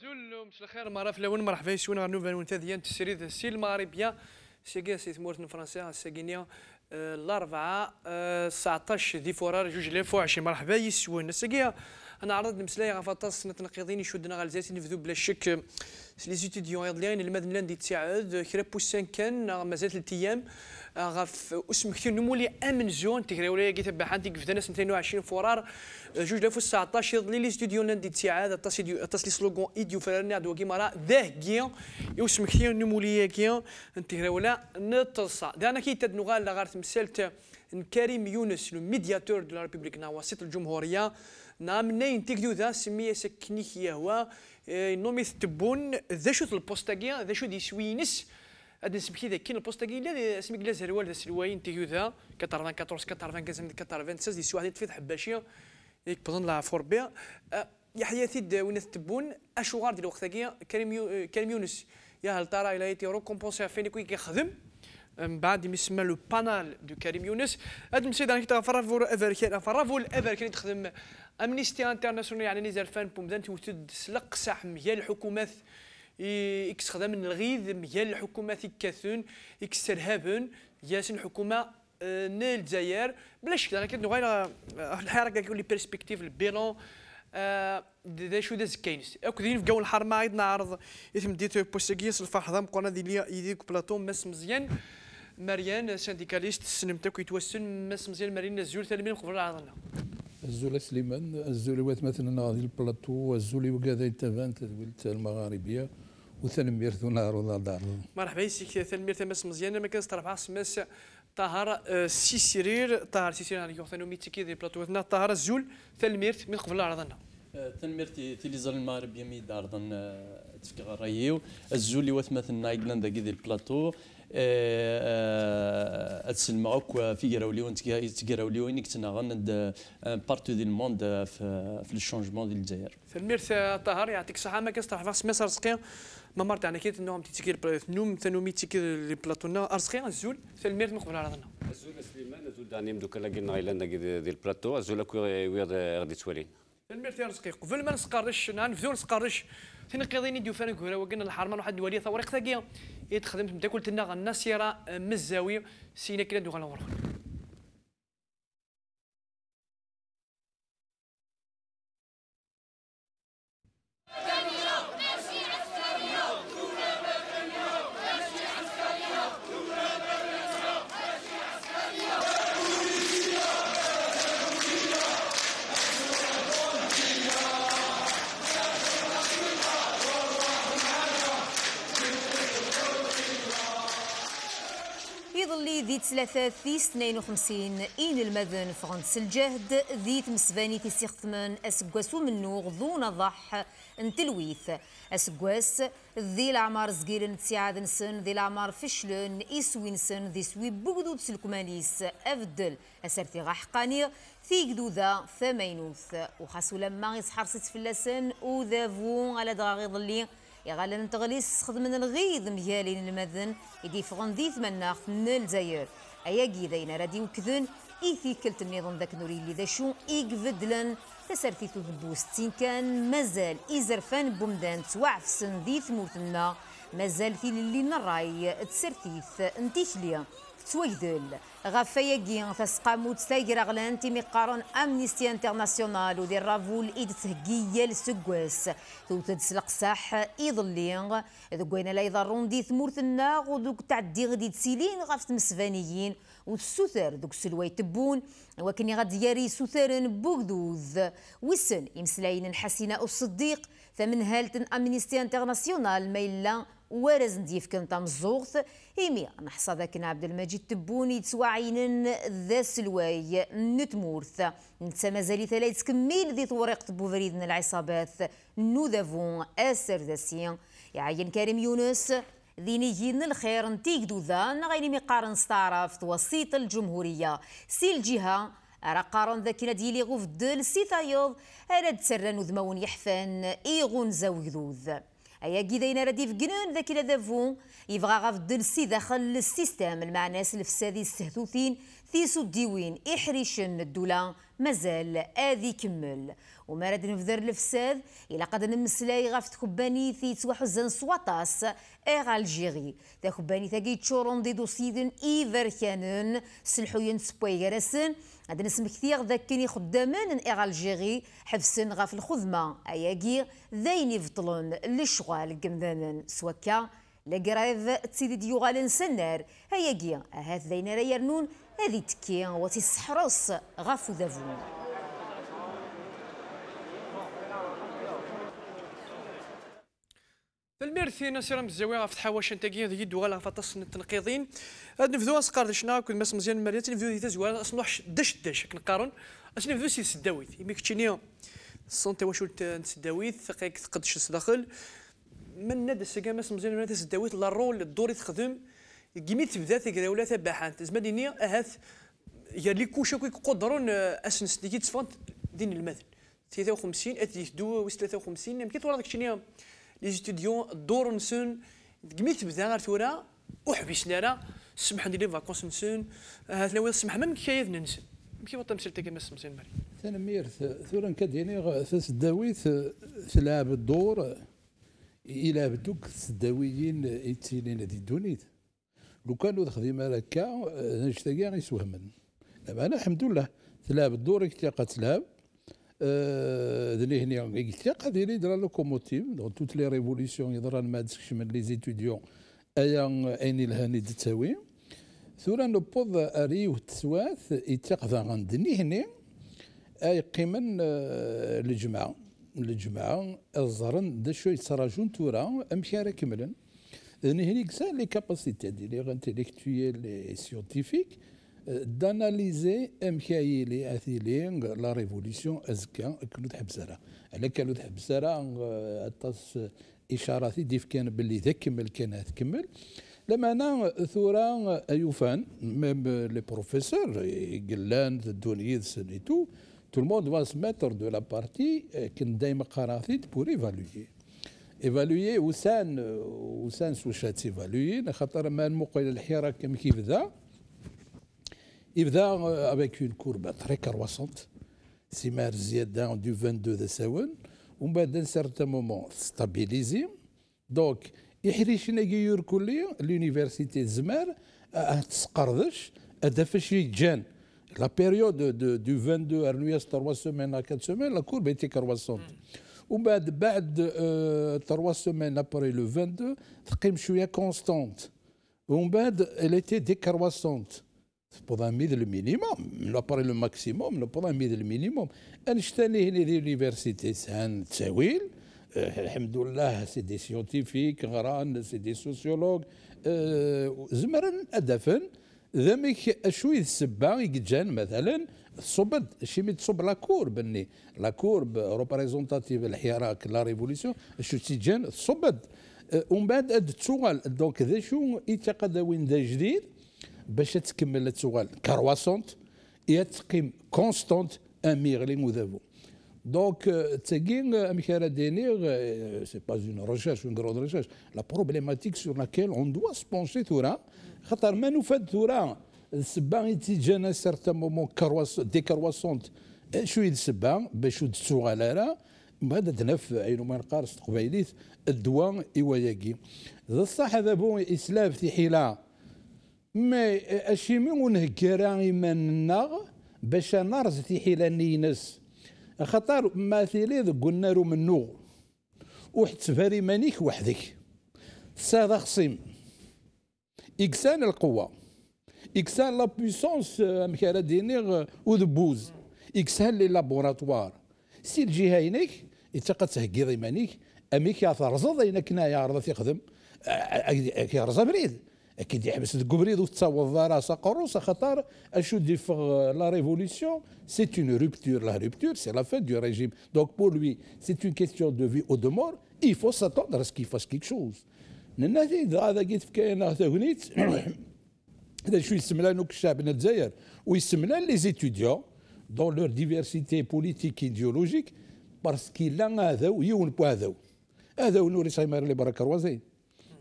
زول مش الخير مرة في الأول مرحبا يسونا نوفال ونتاذيان تسريد السي المغربية سيكا سي ثمورت فرنسا ساكينيا الأربعة 19 دي فورار جوج لاف وعشرين مرحبا يسونا ساكيا أنا عرضت المسلاية غفاطاس نتنقيضين يشدنا غالزاتي نفذو بلا شك. لي زيتيديون يضلين المدن لاندي تساعد كرا بوسان كان مازال ثلاث أيام أسم كثير نمولي أمن زون. تكرا ولا كي تبع عندي في 22 فورار. جوج لاف 19 يضلي لي ستوديو لاندي تساعد تصلي سلوغون إيديو فرنا دو كيمارا ذاه كيا يوسم كثير نمولي كيا تكرا ولا نتصا دانا كي تدنغال لغار تمثلت كريم يونس لو ميدياتور دو لا ريبوبليك وسط الجمهورية. نعم نين تيكدو ذا سمية سكنيك يهوى نومي تبون ذا شو البوستاكيا ذا شو دي سوينس. هذا نسمكي ذا كاين البوستاكيا لا سميك لا زروال ذا سلواين تيكدو ذا 94 95 96 دي سواحد تفيد حباشيه يك بظن لا فوربيا. يحيى ثيد وين تبون اشو غار دي الوقت كريم كريم يونس. يا هل ترى إلى يتي روكومبونسي فين كي يخدم من بعد يسمى لو بانال دو كريم يونس. هاد المسيد أنا كنت فرافول إيفر كان فرافول إيفر كان تخدم. امنيستي انترناسيونال يعني نزار فان بومدان توتد سلق صح ميال الحكومات إكس خدم الغيظ ميال الحكومات يكاثون إكس ترهابون ياسن حكومه آه، نيل الجزائر بلا شك أنا كنت نغير الحركه كيقول لي بيرسبكتيف البيلون دا شو دا زكاينس أكو دين في جو الحرمة عيد نعرض. يتم ديتو بوستيكيس الفرح ضم قنا دي يديك بلاطو مس مزيان. مريان سانديكاليست سنمتك يتوسن مس مزيان. مريان الزول ثلاثين قبل عرضنا. الزول سليمان الزول وات مثلا غادي البلاطو الزول وكذا يتفان تدويلت المغاربية وثنميرت ونعرض دار. مرحبا يسيك ثنميرت مس مزيان ما كانش طرف عاص مس طهر آه، سيسيرير طهر سيسيرير يعني يوثنو ميتيكي دي بلاطو. طهر الزول ثنميرت من قبل عرضنا تنميرتي تيليزر المغرب يمي داردن تفكي غرايو الزول اللي وات مثلا ايغلاند دي البلاطو اتسلم في فيغراوليو تيغراوليو انك تناغن بارتو دي الموند في الشونجمون ديال الجزائر فالميرث طهر يعطيك الصحة. ما كاس تعرف سميس رزقي ما مرت يعني كيت نوم تيتيكي نوم ثانومي تيكي لي بلاطونا ارزقي الزول فالميرث مقبل على ظنا الزول سليمان الزول دانيم دوكا لاقينا غيلانا ديال البلاطو. الزول ويض غادي توالين الميرث رزقي. قبل ما نسقرش نفذو نسقرش تنقضيني ديو فانا كورا وقلنا الحرمان واحد ولي ثوريق ثاقيه يتخدم تمتاكل تنا الناصره مزاوي سينا كلا دوغانا ورخ ذي ثلاثة ثيس 52 إين المذن فرنس الجهد ذي تمسفاني في سيختمن أسقواس منو غضون ضح انتلويث أسقواس ذي العمار زقيل تسعاد نسن. ذي العمار فشلن إسوين سن ذي سوي بقدود سلكمانيس أفدل أسرتي غحقاني في قدوذا ثمينوث وخاصو لما يسحر ست فلاسن. وذافون على دغاغي ظلي. يغالن تغليس خدمنا الغيظ ميالين المذن يدي فغن ذي ثمناخ نل زير أيا قيدين رادي وكذن إيثي كلت النظام ذاك نوري اللي ذا شو إيقفدلن. تسرتي تذبوستين كان مازال إزرفان بومدان توعفسن ذي ثمورتنا مازال في اللي نراي تسرتيث انتيثليا تويدل غفاياكي تسقاموت تايقرا غلان تيمي قارن أمنيستي انترناسيونال ودي رافول إيد تهقية لسقواس توتد سلقساح ايضلين ذوكوين لا يضرون دي ثمورتنا ودوك تعدي غدي تسيلين غاف تمسفانيين والسوثر دوك سلوي تبون وكني غاد ياري سوثرن بوغدوذ. وسن يمسلاين حسينة الصديق. ثمن هالتن أمنيستي انترناسيونال ميلا ورز نديف كنت مزوغث إيمي نحصى ذاك عبد المجيد تبوني تسوعين ذا سلواي نتمورث نتا مازالي ثلاث كميل ذي طوريق بوفريدنا العصابات. نو ذافون أسر ذا يعين كريم يونس ذينيين الخير نتيك ذا نغيني مقارن ستعرف وسيط الجمهورية. سي الجهة راه قارن ذاك ديالي غوفدل سي ثايض أراد سران وذمون يحفان إيغون زاوي ذوذ. أيا كيداين راه ديف كنون ذاك إلى دافون يبغى غاف سي داخل السيستم. المعناس الفسادي السهثوثين ثيسو الديوين إحريشن الدولة مازال آذي كمل. وما راد نفذر الفساد إلى قد نمسلاي غاف تكباني في توحزن سواطاس إغ ألجيري. تكباني تاكي تشورون دي دوسيدن إيفر كانن سلحوين سبويغرسن نسم كثير ذاكني خدامان إغ ألجيري حفسن غاف الخدمه اياكي ذاين يفضلون للشغال قمذانا سواكا لقرايف تسيدي ديوغال نسنار هياكي هات ذاين راه يرنون هذه تكي وتسحرص غافو ذافون الميرثي نسير مزاوي في تحاوش انتاكي ذي دوغال فاطس التنقيضين هاد اسقار دشنا كل ماس مزيان مريات نفذو ذي تزوال اصنوح دش دش كنقارن اش نفذو سي سداويت. يميك تشينيا الصونتي واش نسداويت ثقيك تقدش الصداخل من ناد السقا ماس مزيان مريات سداويت لا رول الدوري تخدم كيمي تبدا تقراولا تباحات زماديني أهات يا لي كوشا كيك قدرون اسن سنيكي تصفانت دين المثل 53 أتي دو 53 يمكن تورا داك الشيء لي ستوديون الدور نسون كمي تبدا غير تورا وحبسنا راه سمح لي فاكونس نسون. هات لو سمح ما كايد ننسى كيف وطن مسلتك ما سمسين مري تنمير ثورا كديني تسداوي تلعب الدور إلى بدوك تسداويين يتسيلين دي دونيت. لو كانوا تخدم هكا نشتاقي غيسوهمن. أنا الحمد لله تلعب الدور كي تلعب ذلي هنا يتيق هذه درا لوكوموتيف دون توت لي ريفوليسيون يضرا ما من لي زيتوديون ايا اين الهاني تساوي ثورا نبوض اريو تسواث يتيق ذا غندني هنا اي قيمن الجماعه الجماعه الزرن دا شو يتراجون تورا امشي راه كملن هنا هنيك سا لي كاباسيتي دي لي سيونتيفيك داناليزي امكايلي اثيلي لا ريفوليسيون ازكا كنو تحبسرا على كانوا تحبسرا اطاس اشارات ديف كان باللي ذا كمل كان تكمل لما أنا ثورا ايوفان ميم لي بروفيسور قلان الدونيز سنيتو تو الموند فا mettre de la partie كن دايما قراثي بور ايفالوي ايفالوي وسان وسان سوشات ايفالوي خاطر ما المقل الحراك كم كيف ذا يبدا avec une courbe très croissante سمار زيادة du 22 ذا ساون ومن بعد ان سارتان مومون ستابيليزي دونك يحريشنا يور كلي لونيفرسيتي زمار تسقردش هذا فاش يجان لا بيريود دو دو 22 ارنوياس 3 سيمين 4 سيمين لا كورب ايتي كرواسونت ومن بعد بعد 3 سيمين ابري لو 22 تقيم شويه كونستونت ومن بعد elle était Minimum, non pas le maximum, non pas le minimum. Einstein هنا دي l'université سان تساويل الحمد لله سي دي سيونتيفيك غران سي دي سوسيولوج زمرا ادفن ذمك شوي السبا يجان مثلا صبد شي مي تصب لا كورب اني لا كورب ريبريزونتاتيف الحراك لا ريفوليسيون. شو تيجان صبد. ومن بعد اد تسوال دونك ذا شو يتقدى وين ذا جديد. باش تكمل تسوغال كرواسونت اي تقيم كونستونت ان ميغلين وذابو دونك تاكي امكارا دينيغ سي با اون ريشيرش اون غرون ريشيرش لا بروبليماتيك سور لاكيل اون دوا سبونشي ثورا خاطر ما نفاد ثورا السبا تيجانا سارتان مومون كرواسون دي كرواسونت شوية السبا باش تسوغال راه بعد تنف عينو ما نقارس قبايليت الدواء ايواياكي ذا الصح هذا بو اسلاف في حيله مي أشيمي ونهكرا إيماننا باش نرز تيحيلا نينس. خاطر مثيلي ذك قلنا رو منو. وحتسفاري مانيك وحدك. ساذا خصيم. إكسان القوة. إكسان لا بويسونس دينيغ وذبوز إكسان لي لابوراتوار. سي الجهة ينك يتقى تهكيض إيمانيك أميك يا ثرزض إنك نايا عرض يخدم كي رزا بريد. اكيد يحبس الكبريد وتصاوب راسا قروسا خاطر اشو دي لا ريفوليسيون سي اون رupture لا رupture سي لا fin du régime donc pour lui c'est une question de vie ou de mort il faut s'attendre à ce qu'il fasse quelque chose ننادي هذا قلت في كاين تغنيت هذا شو يسمى نوك الشعب الجزائر ويسمى لي زيتيديون دون لور ديفيرسيتي بوليتيك ايديولوجيك باسكو لا هذا يون بو هذا هذا نوري سايمر اللي برا كروازين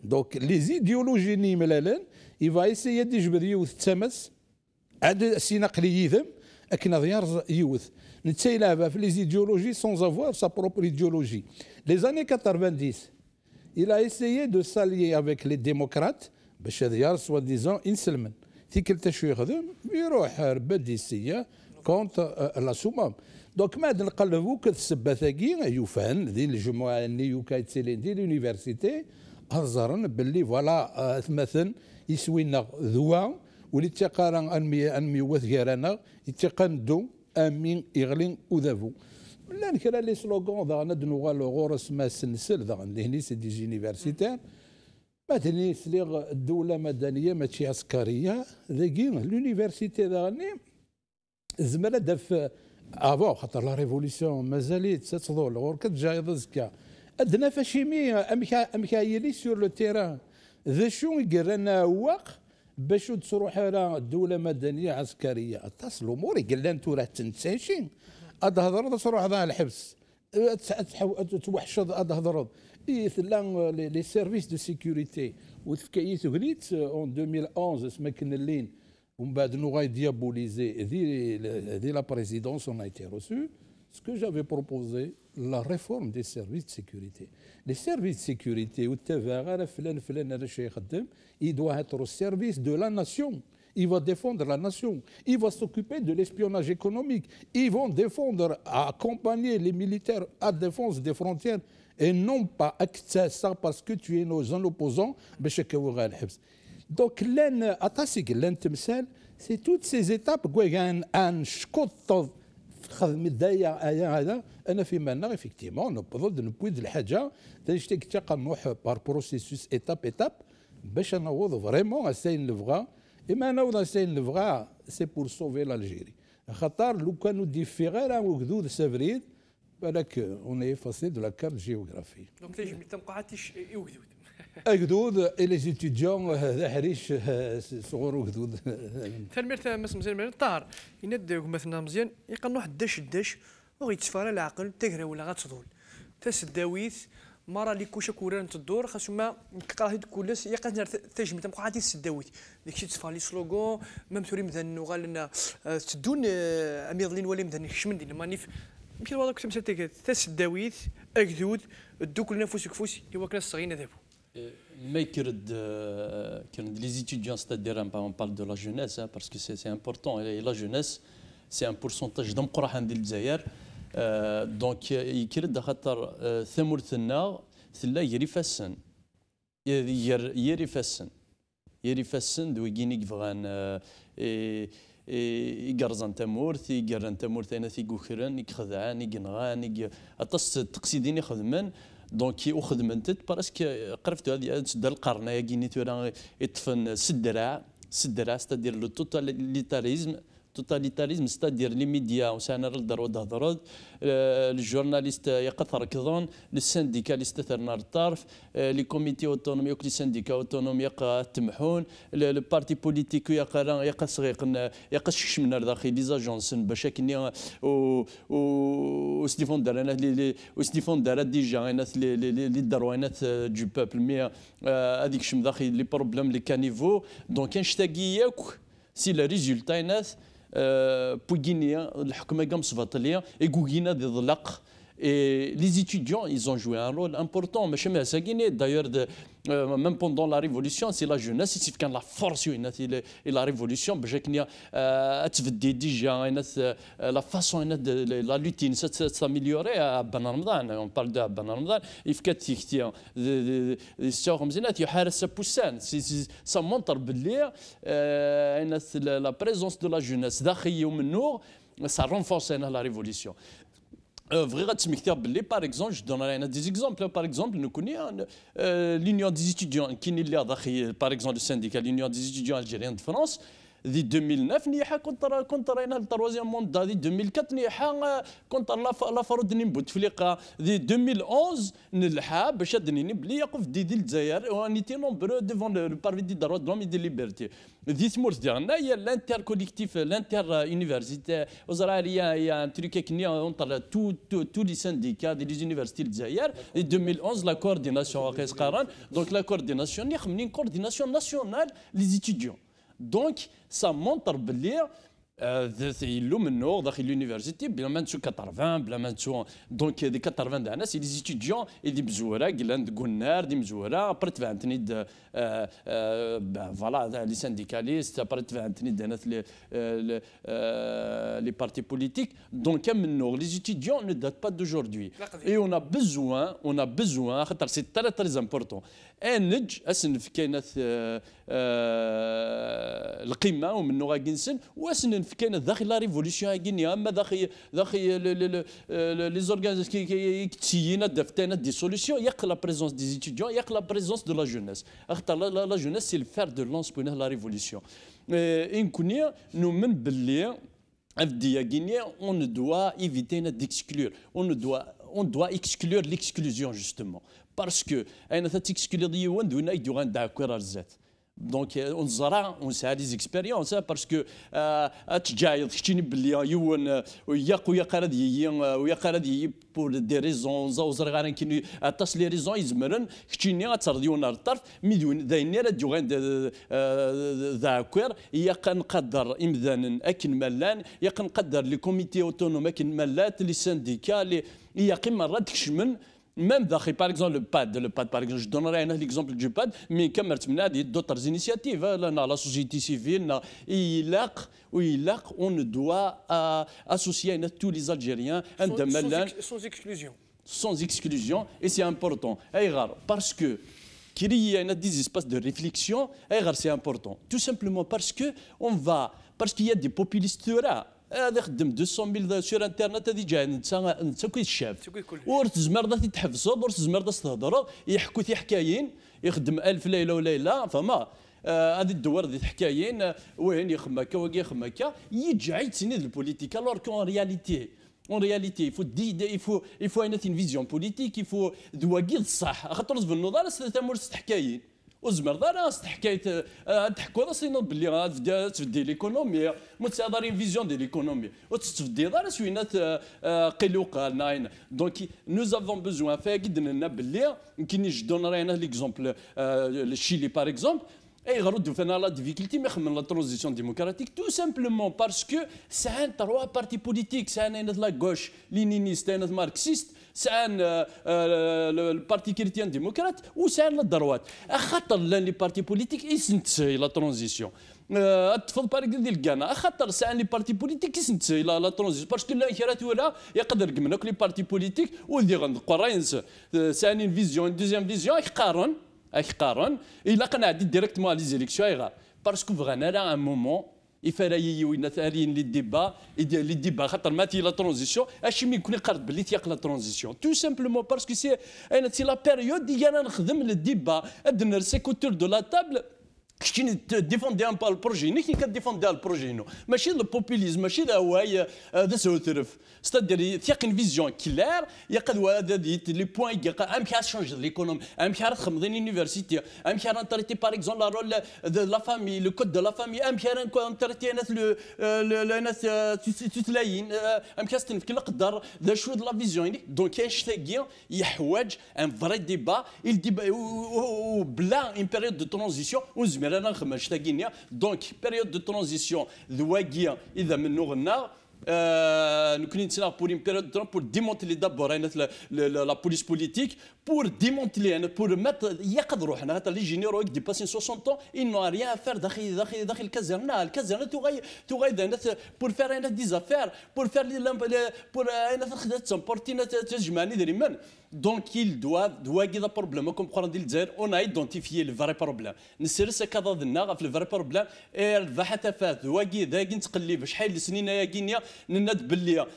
دونك لي زيديولوجي ني ملالن يفا ايسيي يجبد يوث تمس عاد سينا قلييثم اكن غير يوث نتا يلعب في لي ايديولوجي سون افوار سا بروبر ايديولوجي لي زاني 90 il a essayé de s'allier avec les démocrates. باش هذا سوا ديزون ينسلمن تيكل شو يخدم يروح ربد يسيا كونت لا سومام دونك ما عاد نقلبوا كذ السبه ثاقي يوفان ذي الجمعه نيو كايتسيلين دي لونيفرسيتي هزرن باللي فوالا مثلا يسوينا ذوا ولي تيقارا انمي انمي وث غيرنا يتقندو آمين يغلين وذافو لأن كرا لي سلوغون ذا ندنو غالو غورس ما سنسل ذا هني سي دي جونيفرسيتير مثلا سليغ الدولة مدنية ماشي عسكرية ذاكي لونيفرسيتي ذا غني زمرا دف افون خاطر لا ريفوليسيون مازالت تظل غور كتجا ضزكا ادنا فاشيمي امكا يلي سور لو تيران. ذا شو يقرأنا واق باش تروح على الدولة مدنية عسكرية. أتصل الأمور قال لها أنتو راه تنساشين ادهضر تروح ذا الحبس. توحشض ادهضر ثلا لي سيرفيس دو سيكوريتي وتفكايت غليت اون 2011 سما كنا اللين ومن بعد نو غاي ديابوليزي ذي ذي لا بريزيدونس اون ايتي روسو ce que j'avais proposé, la réforme des services de sécurité. Les services de sécurité, il doit être au service de la nation. Il va défendre la nation. Il va s'occuper de l'espionnage économique. Ils vont défendre, accompagner les militaires à défense des frontières et non pas accepter ça parce que tu es un opposant donc c'est toutes ces étapes خدم الدايا ايا هذا. أنا في مالنا افكتيمون نبض نبويد الحاجة. تلقى نروح بار بروسيسوس ايتاب ايتاب باش نوض فريمون اساين نبغى إما نوض اساين نبغى سي بور سوفي لالجيري خاطر لو كانوا ديفيغيرا وكذوذ سافريد بالك اون effacé de la carte géographie. دونك تجي تنقعتش يوجدود اكدود الي زيتيديون هذا حريش صغور وكدود تنمير مس مزيان من الطار يند مثلا مزيان يقنو واحد داش وغيتفارى العقل تقرا ولا غتضول تسداويث مرة اللي كوشا كوران تدور خاصو ما كقراه كولاس يا قادر تجمع تبقى عادي السداويت داكشي تفالي سلوغون توري مثلا غالنا تدون أمير لين ولي مثلا كشمن دينا مانيف كنت مسالتك ثاس الداويث اكدود الدوك نفوس كفوس ايوا كنا الصغيرين ذابو ما يكرد كرد لي زيتيديون ستادير on parle de la jeunesse hein, parce que c'est important et la jeunesse c'est un pourcentage دمقرح عند الجزائر دونك يكرد خاطر ثمرتنا ثلا يري فاسن يري فاسن يري فاسن دو يجيني فغان يقرزن تمورث يقرن تمورث انا في كوكرن يخدعان يقنغان اطس تقسيدين يخدمن دونك وخدمن تت بارسك قرفت هذه تسد القرن يا كيني تورا يطفن سدرع سدرع ستادير لو توتاليتاريزم توتاليتاريزم ستادير لي ميديا وسانا رد ود هضرد الجورناليست يقثر كذون السنديكاليست ثرنا الطرف لي كوميتي اوتونومي لي سنديكا اوتونومي يقا تمحون لو بارتي بوليتيك يقا يقا صغيق يقا شكشمنا داخل لي زاجونس باش كني و ستيفون دار أنا ستيفون دار ديجا أنا لي داروا أنا دو بوبل مي هذيك شم داخل لي بروبليم لي كانيفو دونك نشتاقي ياك سي لا ريزولتا ناس Euh, hein, hein, et les étudiants, ils ont joué un rôle important même pendant la Révolution, c'est la jeunesse, c'est quand la force et la Révolution, la façon de la lutte s'améliorer à Ben Ramadan. On parle de Ben Ramadan. Il faut que ça montre la présence de la jeunesse. Ça renforce la révolution. Euh, vrai ratimikter belli par exemple je donnerai un des exemples. Par exemple nous connaissons euh, l'union des étudiants qui n'est par exemple le syndicat l'union des étudiants algériens de France دي 2009 نيحا كنت راينا التروازيام موند دي 2004 نيحا كنت لا فرود نيمبوت فليقا دي 2011 نلحا باش ادنيني بلي يقف دي دي الجزائر. وانيتي نومبرو ديفون لو بارفي دي دروا دوم دي ليبرتي دي ثمورت ديالنا هي الانتر كوليكتيف الانتر يونيفرسيتي وزراريا هي ان تريك كني اونتر تو تو تو لي سانديكا دي لي يونيفرسيتي الجزائر دي 2011 لا كورديناسيون قيس قارن دونك لا كورديناسيون يخمنين كورديناسيون ناسيونال لي ستوديون دونك ça montre باللي يلو منو داخل لونيفرسيتي بلا ما نتسو 80 بلا ما نتسو دونك دي 80 تاع ناس لي زيتيديون دي مزوره قلان قنار دي مزوره ابري تفهمتني د فوالا لي سانديكاليست ابري تفهمتني د ناس لي لي بارتي بوليتيك دونك منو لي زيتيديون ne datent pas d'aujourd'hui et on a besoin on a besoin خاطر سي تري تري امبورطون انج اسن في كاينه القمة ومنو غادي نسن واسن كاينة داخل لا ريفوليسيون غيني أما داخل داخل لي زورغانيز كي دفتنا دي سوليسيون يق لا بريزونس دي زيتيديون يق لا بريزونس دو لا جونيس اختار لا جونيس سي الفير دو لونس بوين لا ريفوليسيون إن كوني نؤمن باللي on ne doit éviter d'exclure. On ne doit, on doit exclure l'exclusion justement. Parce que, أنا تتكسكلي ديوان دون أي دوغان داكوير الزات. دونك نزرع ونسعى لي زيكسبيريونس باسكو تجايض كتشيني بلي يون ويا قراد يي ويا قراد يي بور دي ريزون زوزر غارن كيني اتاس لي ريزون يزمرن كتشيني ترديون الطرف ميدون داين راه ديوغان ذاكوير يا نقدر امذان اكن ملان يا نقدر لي كوميتي اوتونوم اكن ملات لي سانديكا لي يا قيمه راه تكشمن même d'après par exemple le PAD, le PAD par exemple, je donnerai un exemple du PAD, mais comme d'autres initiatives, là, la société civile, il on doit euh, associer tous les Algériens sans, exclusion. Sans exclusion, et c'est important. Parce que qu'il y ait des espaces de réflexion, c'est important. Tout simplement parce que on va, parce qu'il y a des populistes là. هذا خدم 200 000 سور انترنت هذه جاي انت انت كي ور تزمر دا تحفظوا ور تزمر دا تهضروا يحكوا في حكايين يخدم ألف ليلة وليلة فما. هذه الدور ذي حكايين وين يخمك وكي يخمك يجعي تسند البوليتيك الور كون رياليتي En réalité, il faut, il faut, il faut une vision politique, il faut الصح. خاطر في النظر ستمر حكايين. وزمر دار حكايه تحكوا نوض باللي تفدي ليكونومي متسادرين فيزيون دي ليكونومي. وتتفدي دار سوينات قيل وقال ناين. دونك نو افون بوزوان فيها قد لنا باللي يمكن يجدون راينا ليكزومبل الشيلي باغ اكزومبل اي غرد فانا لا ديفيكولتي ما يخمم لا ترانزيسيون ديموكراتيك تو سامبلومون باسكو ساعان تروا بارتي بوليتيك ساعان اين لا غوش لينينيست ماركسيست ساعان البارتي كريتيان ديموكرات وساعان الدروات خاطر لي بارتي بوليتيك يسنت لا ترانزيسيون تفضل بارك ديال كانا. خاطر ساعان لي بارتي بوليتيك يسنت لا لا باسكو لا كرات ولا يقدر كمنك لي بارتي بوليتيك غندقوا راينس ساعان فيزيون دوزيام فيزيون يقارن اك قارن إلا قنعدي ديريكتمون لي زيليكسيون يغار باسكو بغانا لا ان مومون يفرايي وين ثارين لي ديبا لي ديبا خاطر ماتي لا ترانزيسيون أش مين يكون يقرب بلي تياق لا ترانزيسيون تو سامبلومون باسكو سي أنا سي لا بيريود دي أنا نخدم الديبا ادنا سيكوتور دو لا تابل كشتي ديفوندي ان با البروجي نيك كديفوندي البروجي نو ماشي البوبوليزم ماشي هواي هذا سوترف ستادير ثيق فيزيون كلير يقد هذا لي بوين ام كي شونج ليكونوم ام كي تخمضين يونيفرسيتي ام كي تريتي باغ اكزومبل لا رول دو لا فامي لو كود دو لا فامي ام كي تريتي ناس لو ناس تتلاين ام كي تنفك القدر ذا شو لا فيزيون دونك كاين شتاكي يحواج ان فري ديبا الديبا بلا ان بيريود دو ترانزيسيون وزمير انا نخمم شتاكي دونك بيريود دو ترانزيسيون ذواكيا اذا منو غنا nous connaissons pour une période de temps pour démanteler d'abord la police politique, pour démanteler, pour mettre, y a cadre, les généraux qui dépassent 60 ans, ils n'ont rien à faire dans le caserne. Le caserne, tu vas pour faire des affaires, pour faire pour s'emporter, donc ils doivent doivent un problème comme quoi on a identifié le vrai problème نسرس كذا ذنا في الفري بروبليم ذا حتى فات واقي ذا نتقلب شحال السنين يا كينيا نناد باللي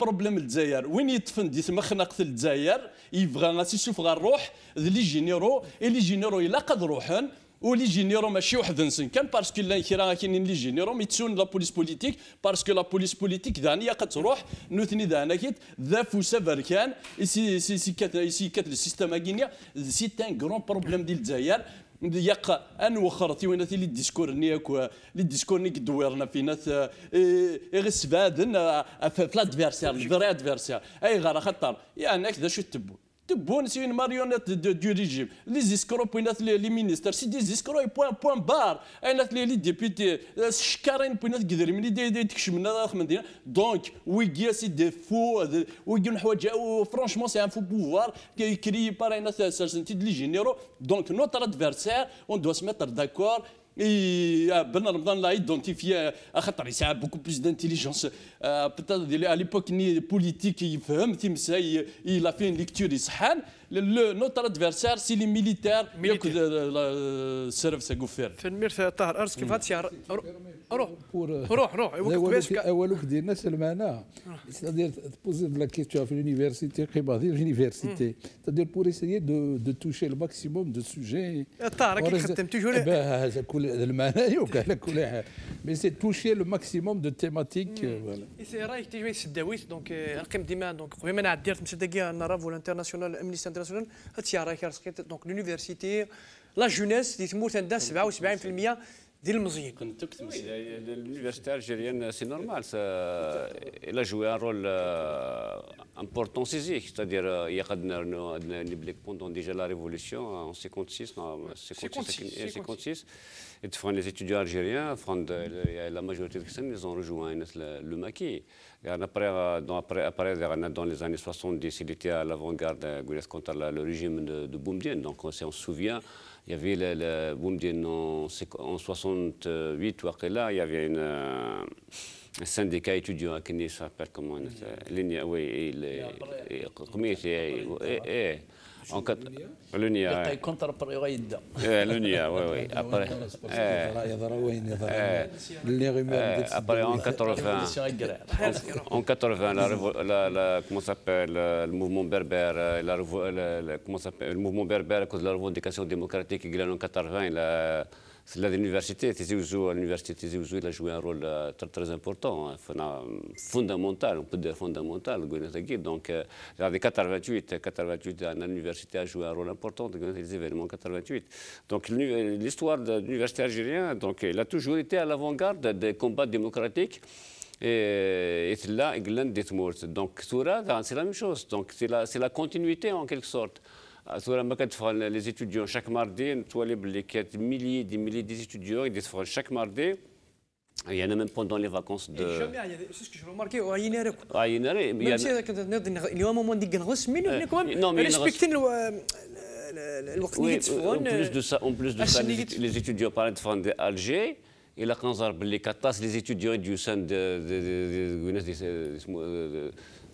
بروبليم الجزائر وين يطفن دي ثم خناقة الجزائر يبغى يشوف غير الروح لي جينيرو لي جينيرو الا قد روحن ولي جينيرو ماشي وحدنسن كان باسكو لا كيرا كاينين لي جينيرو ميتسون لا بوليس بوليتيك باسكو لا بوليس بوليتيك دانيا قد تروح نوثني دانا كيت ذا فوسا بركان سي سي سي كات سي كات السيستم أكينيا سي ان غرون بروبليم ديال الجزائر يق أن وخرتي وين لي ديسكور نياك لي ديسكور نيك دويرنا في ناس غير سبادن في لادفيرسير الفري ادفيرسير أي غير خطر يعني ذا شو تبو؟ Tebboune, c'est une marionnette de, du régime. Les escrocs, les, les ministres, c'est des escrocs, point, point barre. Les, les députés, euh, Chkarine, donc, oui, c'est des faux, franchement, c'est un faux pouvoir qui est créé par un certain les généraux. Donc, notre adversaire, on doit se mettre d'accord et euh, Ben Ramadan l'a identifié euh, à Khatar. Il a beaucoup plus d'intelligence. Euh, peut-être à l'époque, il ni politique, il il a fait une lecture. Il le, notre adversaire c'est les militaires ياخذ السرف سقفير في المير طاهر ارس كيف هاتسيار روح Pour, روح روح وقت باش اولوك ديالنا سلمانا c'est-à-dire poser de la question à l'université كيما هذه l'université c'est-à-dire pour essayer de, de toucher le maximum de sujets طاهر كي خدم توجور هذا كل المعنى وكان كل حاجه مي سي توشي لو ماكسيموم دو تيماتيك فوالا سي رايك تيجي سداويت دونك نقيم ديما دونك بما انا عديت مسا دقيقه نرافو الانترناسيونال امنيستي انترناسيونال هاتسي رايك رسكيت دونك لونيفرسيتي لا جونيس دي تموت عندها 77% ديال المزيين كنت تكتب L'université algérienne, c'est normal. Ça, elle a joué un rôle euh, important saisi. C'est-à-dire, euh, il y a Khadner, pendant déjà la révolution en 56, non, 56, 56, 56, et de faire les étudiants algériens, prendre, euh, la majorité des personnes, ils ont rejoint le, le maquis. Et après, euh, dans, après, après, dans les années 70, il était à l'avant-garde euh, contre la- le régime de, de Boumdien. Donc, on, s'en- on se souvient, il y avait le, le Boumdien en, en 68, ou là, il y avait une, euh, un syndicat étudiant à Kenya, ça s'appelle comment oui, il en. L'UNIA. Après. En 80. Comment s'appelle, euh, le mouvement berbère, euh, la, le mouvement berbère à cause de la revendication démocratique qu'il a en 80, c'est là l'université, Tizi a joué un rôle euh, très, très important, hein, fondamental, on peut dire fondamental. Donc, les 88, 88, à l'université a joué un rôle important dans les événements 88. Donc, l'histoire de l'université algérienne, donc, il a toujours été à l'avant-garde des combats démocratiques. Et, là, morts. Donc, c'est la même chose. Donc, c'est la continuité en quelque sorte. Soura, ما كتفعل les étudiants chaque mardi, نتولي باللي كانت milliers des milliers des étudiants ils يدفعوا chaque mardi. Il y en a même pendant les vacances de. جامي سي سكو جو ماركي وعينا راكم Ah, il y en a- il y en ميم a- سي كنت نضن اليوم مومون ديك نغص منو Eh, كمان non, mais نغص. ريسبكتين الوقت اللي Oui, كيتسفون en plus de ça, en plus de Ah, ça c'est les, négatif. les étudiants parlent de fond d'Alger. Et là, quand on les catas, les étudiants du sein de,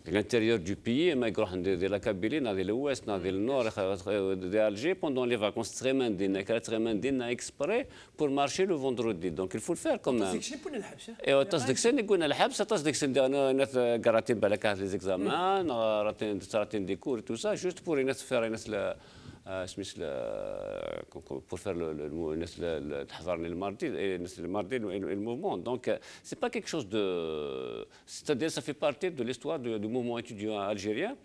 de, de, de- de- de- de l'intérieur du pays, mais ils de, de la Kabylie, de l'ouest, de le nord d'Alger, pendant les vacances très mandines, très mandines, exprès pour marcher le vendredi. Donc il faut le faire quand même. ديك الشيء بون الحبس ايوا تصدق سن يقولنا الحبس تصدق سن انا ناس قراتين بالك لي زيكزامان راتين راتين دي كور تو سا جوست بور الناس فير الناس سميت بور فير الناس تحضر الماردي الناس الماردي الموفمون دونك سي با كيك شوز دو c'est-à-dire ça fait partie de l'histoire du, du mouvement étudiant algérien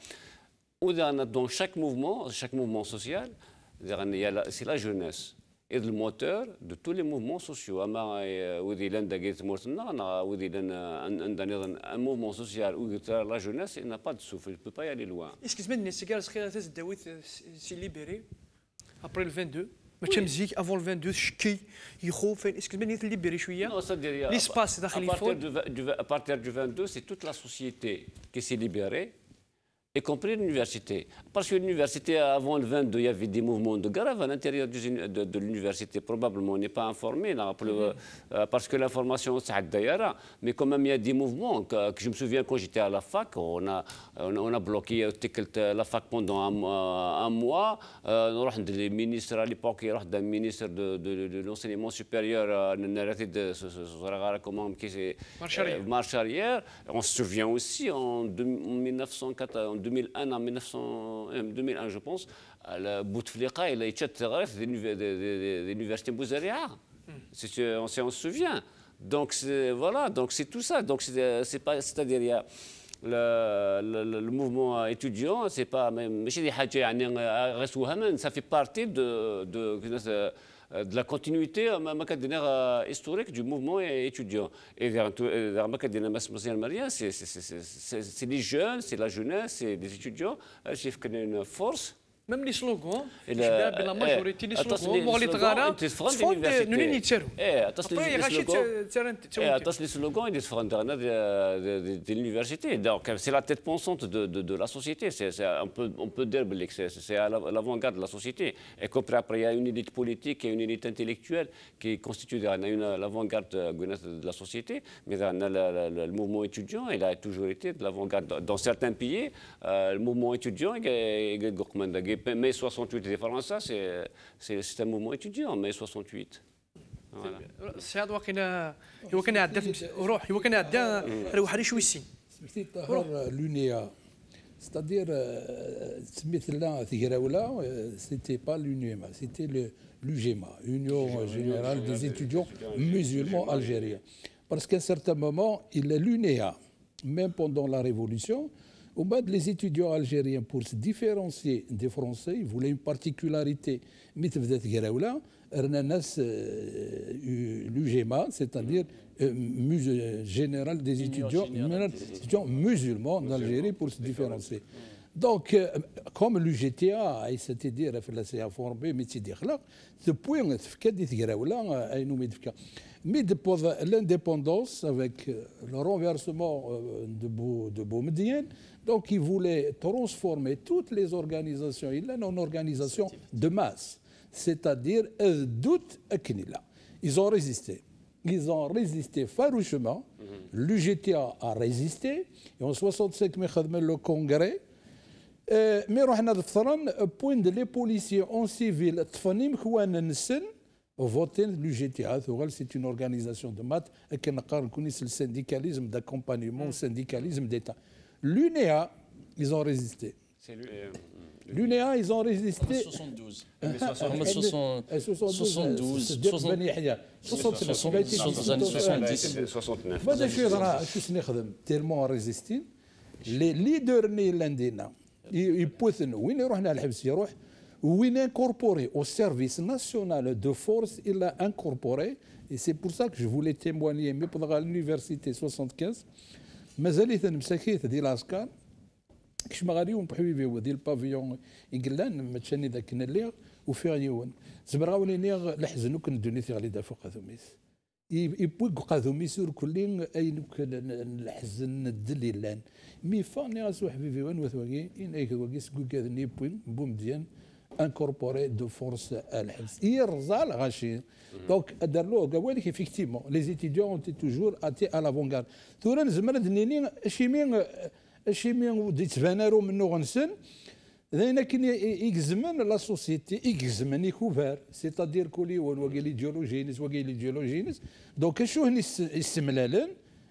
où dans, dans chaque mouvement, chaque mouvement social, il y a la- c'est la jeunesse et le moteur de tous les mouvements sociaux. أما وذي لان دقيت مورتنا أنا وذي لان عندنا أيضا un mouvement social où la jeunesse il n'a pas de souffle, il ne peut pas y aller loin. اسكو سمعت الناس كاع سخيره تاز داويت سي ليبيري ابري ال 22 ما كان مزيك افون ال 22 شكي يخوف اسكو سمعت الناس ليبيري شويه Non, c'est-à-dire, il y a- L'espace à داخل partir الفون du, vingt- du vingt- à partir du 22, c'est toute la société qui s'est libérée, y compris l'université. Parce que l'université, avant le 22, il y avait des mouvements de grève à l'intérieur de, de l'université. Probablement, on n'est pas informé, là, pour le- euh, parce que l'information, c'est d'ailleurs. Mais quand même, il y a des mouvements que, que je me souviens quand j'étais à la fac, on a, on a, on a bloqué euh, euh, la fac pendant un, mois- un mois. Euh, des ministres à l'époque, il y a un ministre de, de, l'enseignement supérieur, on a arrêté de Marche arrière. On se souvient aussi en, en 1904 en 2001, en 1900, euh, 2001 je pense, à la Bouteflika, il a été des des- des- des universités Bouzaria. C'est- On, se- on se souvient. Donc voilà, donc c'est tout ça. Donc c'est c'est pas, c'est-à-dire il y a le, mouvement étudiant, c'est pas même ça fait partie de, de, de de la continuité historique du mouvement étudiant. Et vers c'est les jeunes, c'est la jeunesse, c'est les étudiants, j'ai une force même les slogans الشباب لا ماجوريتي لي سلوغون مغلي تغارا تفون نونين يتسارو ايه اتصل لي سلوغون ايه اتصل لي سلوغون اللي تفون de l'université donc c'est la tête pensante de, de, de la société c'est un peu on peut dire que c'est à l'avant-garde de la société et qu'après après il y a une élite politique et une élite intellectuelle qui constitue l'avant-garde de la société mais le mouvement étudiant il a toujours été de l'avant-garde dans certains pays le mouvement étudiant il mai 68 des Français, c'est un mouvement étudiant, mai 68. السي هذا وكان هو كان عدى روح هو كان عدى روح على شوي السين سميتي طاهر لونيا ستادير سميت لها ثيراولا سيتي با لونيما سيتي l'UGMA, Union Générale des étudiants musulmans algériens. Parce qu'à un certain moment, il est l'UNEA, même pendant la Révolution, au bas les étudiants algériens, pour se différencier des Français, ils voulaient une particularité. l'UGMA, c'est-à-dire euh, Musée général des étudiants, étudiants musulmans d'Algérie pour se différencier. Donc, euh, comme l'UGTA, c'est-à-dire la formé, mais c'est ce point, mais l'indépendance, avec euh, le renversement de, de Boumedienne, donc, ils voulaient transformer toutes les organisations il en organisations de masse, c'est-à-dire doute Ils ont résisté. Ils ont résisté farouchement. Mhm. L'UGTA a résisté. Et en 65, le Congrès. Euh, mais point de les policiers en civil, voter l'UGTA, c'est une organisation de maths qui connaît le syndicalisme d'accompagnement, le syndicalisme d'État. L'UNEA, ils ont résisté. Euh, L'UNEA, ils ont résisté. 72. 72. 79. وين انكوربوري au service national de force il a incorporé et c'est pour ça que je voulais témoigner mais pendant l'université 75 مازال مساكيت ديال العسكر كش ما غادي بحبيبي هو ديال البافيون يقلان ما تشاني ذاك اللي وفيها يون زبرا وليني لحزنو كن دوني غادي دافو قاذوميس يبوك قاذوميس كلين اي الحزن الدليلان مي فاني غاسو حبيبي وين وثواكي ان ايك واكي سكو كاذني بوين بوم مزيان incorporé de force à l'Hebs. Irzal Rachid. Donc, effectivement, les étudiants ont été toujours à l'avant-garde. Touran Zmrad Nini, Chiming, Chiming, Ditzvanaro, Mnogansen, يجزمن لا سوسيتي يجزمن يكوفر سيتادير كولي وكي ليديولوجينيس وكي ليديولوجينس دونك شو هني يستملالن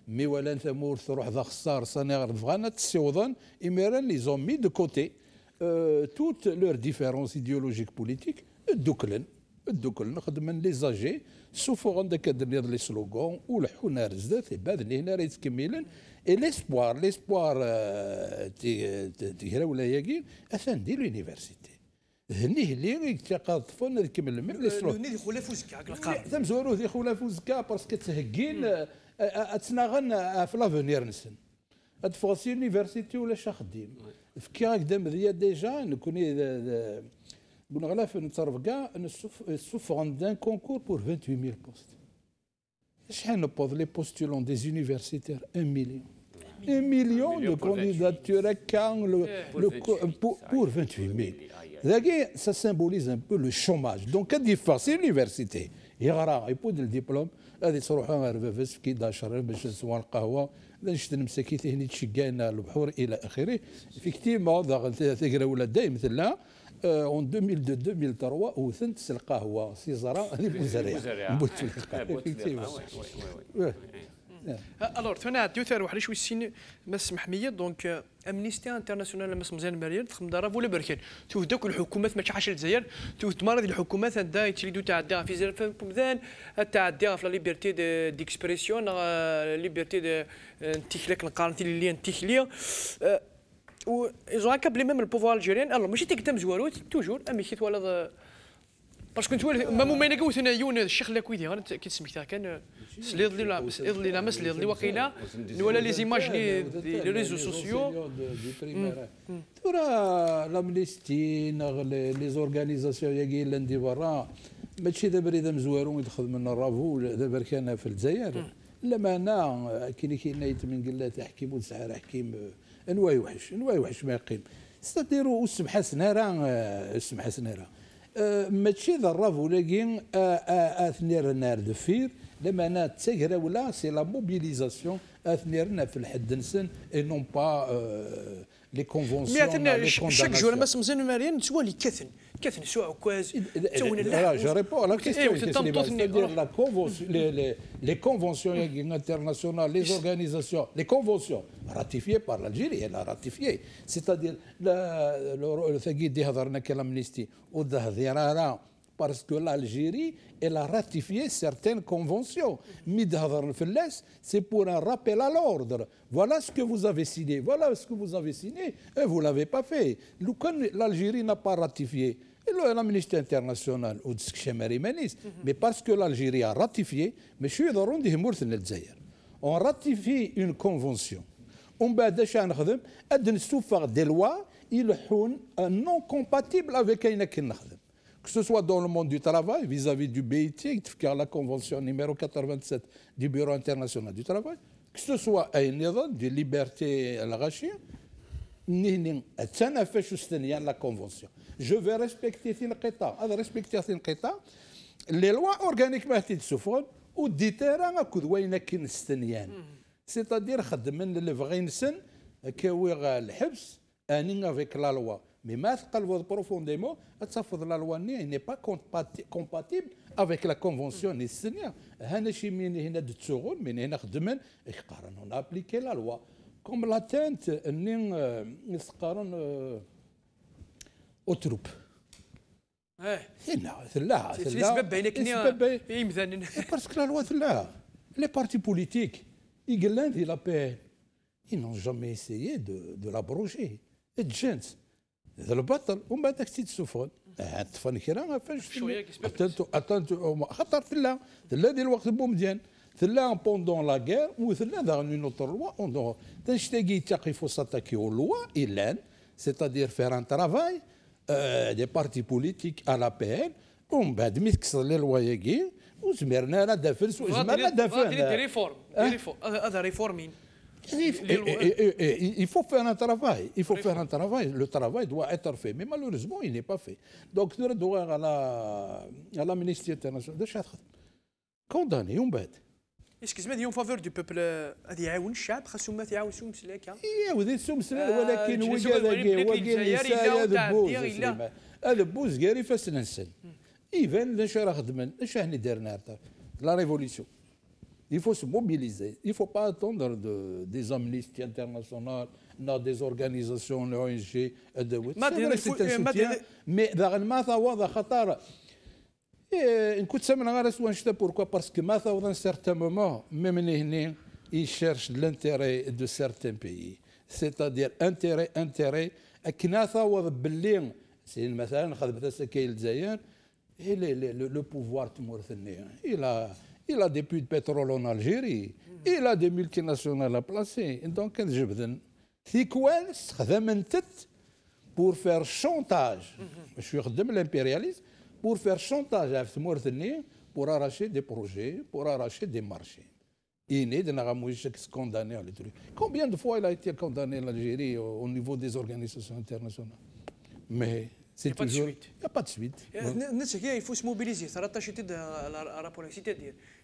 مي ولا ثمور تروح ذا خسار صناغ فغانا تسيوضن إميران لي زون مي دو كوتي toutes leurs différences idéologiques politiques الدوكلن الدوكلن خدمن لي زاجي سوفو عندك لي سلوغون ولحونا رزدات اللي هنا راه يتكملن اي ليسبوار ليسبوار تي ولا ياكي اثان دي لونيفرسيتي هني اللي تقاطفون نكمل من لي سلوغون هني خولا فوزكا ثم زورو ذي خولا فوزكا باسكو تهكين اتناغن في لافونير نسن. ادفغسي لونيفرسيتي ولا شاخديم فكي قدام ذي ديجا نكوني بون غلاف نتصرف كاع نسوف عندنا كونكور بور 28000 بوست شحال نبوظ لي بوستولون دي زونيفرسيتير 1 مليون 1 مليون دو كونديداتور هكا بور 28000 ذاكي سا سيمبوليز ان بو لو شوماج دونك كدي فاسي لونيفرسيتي يغرا يبود الدبلوم هذه تروح غير في كي داشر باش نسوى القهوه نشد مساكيت هني تشقانا البحور إلى آخره. افيكتيفمون ثقرا ولا دايم مثلا اون 2002 2003 وثنت القهوه سي زرا هذه بوزريع بوزريع الور ثنا عديو ثار واحد شوي السين ما سمح مية دونك أمنيستي انترناسيونال لما مزيان مرير تخم دارا ولا بركان. تو داك الحكومات ما حاشا الجزائر تو تمرض الحكومات دا يتريدو تعدي في زير مزيان تعدي في لا ليبرتي ديكسبرسيون ليبرتي دي نتيخلك نقارن اللي نتيخلي و ايزون هكا بلي ميم البوفوار الجيريان ألو ماشي تقدم زواروت توجور أمي كي ولا باسكو نتوالي ما ممينا قوت أنا يون الشيخ لا كويدي غير كي سميتها كان سليض لي سليض لي لا مسليض لي وقيلا ولا لي زيماج لي لي ريزو سوسيو ترى لامنيستي لي زورغانيزاسيون ياكي لاندي برا ماشي دابا اذا مزوارون يدخل من الرافو دابا كان في الجزائر لا أنا كاين كاين من قال تحكيم وسعر حكيم انواي وحش انواي وحش ما يقيم ستديروا اسم سنه راه اسم حسن راه ماشي ضرب ولكن اثنير نار دفير لما أنا تسهر ولا سي لا موبيليزاسيون اثنيرنا في الحد نسن اي نون با لي كونفونسيون شاك جور ما سمزن مريم توالي كثن كثن سوع كواز لا جو ريبون لا كيستيون لا كونفونسيون لي كونفونسيون internationales les organisations les conventions ratifiées par l'Algérie elle a ratifié c'est-à-dire ثقي دي هضرنا كلام امنيستي وده parce que l'Algérie, elle a ratifié certaines conventions. Midhadar Felles, c'est pour un rappel à l'ordre. Voilà ce que vous avez signé, voilà ce que vous avez signé, et vous ne l'avez pas fait. L'Algérie n'a pas ratifié. Et l'amnistie internationale, mais parce que l'Algérie a ratifié, mais je suis on ratifie une convention. On va des lois, sont non compatibles avec que ce soit dans le monde du travail, vis-à-vis du BIT, car la convention numéro 87 du Bureau international du travail, que ce soit à une de liberté à la la convention. جو في ريسبكتي في القطاع هذا ريسبكتي في القطاع لي لوا اورغانيك ما تي سوفون و تيرا كود وين كن ستنيان سي تادير خدمن لي فغين سن كويغ الحبس اني افيك لا لوا مي ما ثقل بروفونديمون تصفض لا لوا ني با كومباتيبل افيك لا كونفونسيون ني سنيا هنا شي من هنا دتسوغون من هنا خدمن يقارنون ابليكي لا لوا كوم لاتانت اني نسقارن اوتروب اه هنا ثلاها ثلاها سبب بينك اي مثلا باسكو لا لوا ثلاها لي بارتي بوليتيك يقلان في لا بي ils n'ont jamais essayé de, de l'abroger. Et Gens, هذا البطل ومن بعد تكتي تسوفون طفن كرا فاش شويه اتنتو اتنتو خطر ثلا ثلا ديال الوقت بومديان ثلا بوندون لا غير وثلا ذا اون اوتر لوا اون تنشتاقي تاقي فو ساتاكيو لوا إلان سيتادير فير ان ترافاي دي بارتي بوليتيك على بي ومن بعد مي تكسر لي لوا ياكي وزمرنا لا دافن وزمرنا دافن ريفورم هذا ريفورمين il faut faire un travail. Il faut faire un travail. Le travail doit être fait. Mais malheureusement, il n'est pas fait. Donc, nous devons à la, à la ministère internationale de Châtre. Condamné, on bête. اسكيزمي ديون فافور دو بوبل هذه يعاون الشعب خاصهم ما يعاون سوم سلاكا يعاود سوم سلاك ولكن وكذا وكذا بوز هذا بوز كاري فاس ننسن ايفان اش راه خدمن اش هني دارنا لا ريفوليسيون Il faut se mobiliser. Il ne faut pas attendre de, des amnisties internationales, non, des organisations, l'ONG, c'est un soutien, mais ما ثوض Et euh, une coup de semaine, pourquoi Parce que maintenant, dans un certain moment, même les ils cherchent l'intérêt de certains pays. C'est-à-dire intérêt, intérêt. C'est une chose qu'il a dit. le pouvoir il a, il a des puits de pétrole en Algérie, hmm. il a des multinationales à placer. Donc, c'est quoi pour faire chantage? Hmm. Je suis l'impérialisme pour faire chantage à pour arracher des projets, pour arracher des marchés. condamné à Combien de fois il a été condamné l'Algérie au niveau des organisations internationales? Mais c'est toujours. Il n'y a pas de suite. Il faut se mobiliser.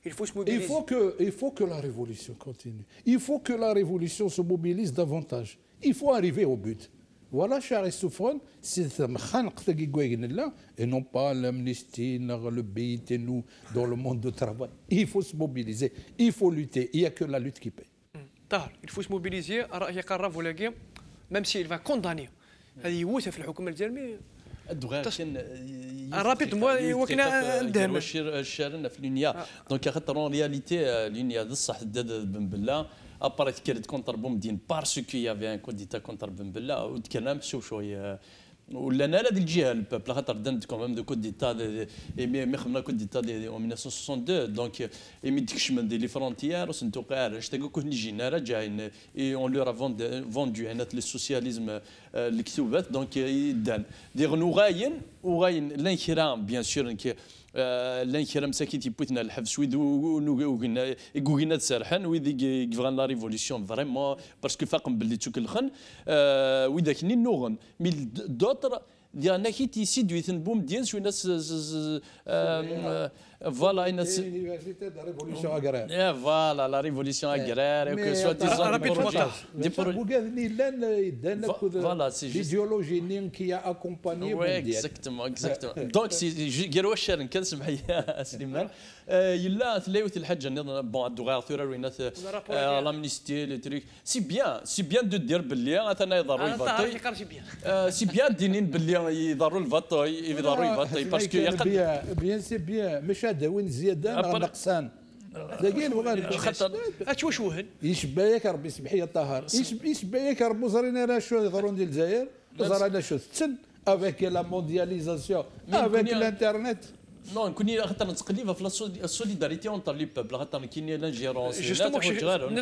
Il faut se mobiliser. Il faut, que, il faut que la révolution continue. Il faut que la révolution se mobilise davantage. Il faut arriver au but. Voilà, cher souffrant, c'est un là, et non pas l'amnistie, le BIT, nous, dans le monde du travail. Il faut se mobiliser, il faut lutter, il n'y a que la lutte qui paye. il faut se mobiliser, même s'il va condamner. هذه يوث في الحكومه الجرمي الدغار كان رابيد موا وكنا ندهن الشارن في لونيا دونك خاطر اون رياليتي لونيا بصح بن بلا ابار تكرد كونتر بومدين باسكو يافي أن كوديتا كونتر بن بلا وتكلم شو شوية. ولا لا ديال الجهة البوبل خاطر دنت كوميم دو كود ديتا مي خمنا كود ديتا دي 1962 دونك مي ديكش من دي لي فرونتيير وسنتو قار اشتاقو كون جينا راجعين إي اون لور فوندو هنا لي سوسياليزم الكتوبات دونك يدان دي غنو غاين وغاين الانحرام بيان سور لأن كرا مساكين تيبوتنا الحبس ويد وقلنا قلنا تسرحن ويد يبغان لا ريفوليسيون فريمون باسكو فاقم باللي تكلخن ويداك ني نوغن. مي دوتر ديالنا كي تيسيدويثن بوم ديال شوية ناس Voilà, une université de la révolution agraire. Yeah, voilà, la révolution agraire. que soit Voilà, c'est juste. L'idéologie qui a accompagné. Oui, exactement, exactement. Donc, si قالوا الشارن كان سمح لي سليمان يلا تلاوت الحاجة بون الدغار ثورة وينات لامنيستي لي تريك سي بيان سي بيان دو دير باللي أنا يضروا الفاطي سي بيان دينين باللي يضروا الفاطي يضروا الفاطي باسكو بيان سي بيان مش هذا وين زيادة؟ نقصان دقيق وغير خاطر اتشوش وهن؟ يشبه ياك ربي الطاهر يشبه ياك ربي. وزرينا راه شو يضرون ديال الجزائر زرنا شو تسن افيك لا موندياليزاسيون افيك الانترنت نو كوني خاطر نتقلب في السوليداريتي اونتر لي بوبل خاطر كاين لا جيرونس جوستومون شحال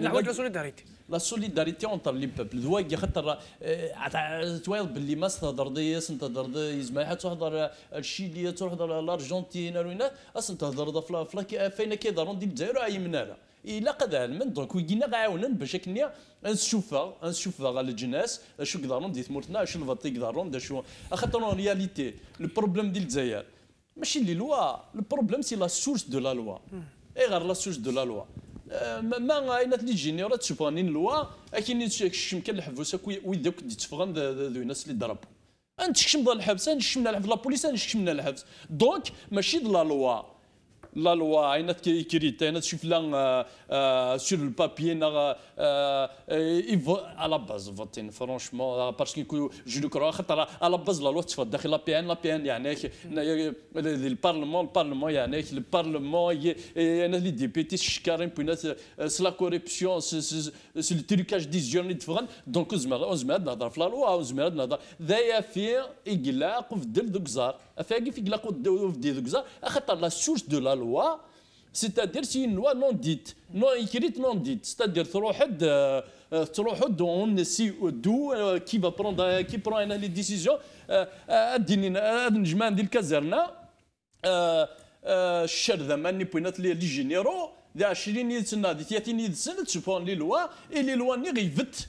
نحوج لا سوليداريتي. لا سوليداريتي اونتر لي بوبل دواك خاطر تويض باللي ما تهضر ديس انت تهضر يزما تهضر الشيلية تهضر الأرجنتين وين أصلا تهضر فين كيضرون ديال الجزائر أي مناله الا قد علمن دونك ويجينا غاعاونن باش كنيا نشوفها نشوفها على الجناس شو يقدرون دي ثمورتنا شو الفطي يقدرون دا شو خاطر رياليتي البروبليم ديال الجزائر. ماشي لي لوا البروبليم سي لا سورس دو لا لوا. إي غير لا سورس دو لا لوا. ما اين اللي تجيني راه تشوف راني لوا اكين نشم كان الحبوس ويداك تفغن ذو الناس اللي ضربوا نتكشم ضل الحبس نشمنا الحبس. لا بوليس نشمنا الحبس. دونك ماشي د لا لوا. la loi اين écrite اين تشوف لا sur le papier à la base voter franchement parce que je le crois خاطر على باز لا لوا تفضل داخل لا بي ان لا بي ان يعني البارلمون البارلمون يعني البارلمون انا لي ديبيتي شكارين بينات سلا كوريبسيون سي لو تريكاج دي جورني تفغن دونك زمر زمر نهضر في لا لوا زمر نهضر ذايا في إقلاق في دل دوكزار افاقي في إقلاق في دل دوكزار خاطر لا سورس دو لا loi, c'est-à-dire c'est une loi non dite, non écrite, non dite. C'est-à-dire on sait d'où qui va prendre qui prend les décisions نجمع ندير الكازرنه الشر ذماني بوينات لي جينيرو ذا 20 يدسنا ذي 30 يدسنا تشوفون لي لوا اي لي لوا ني غيفت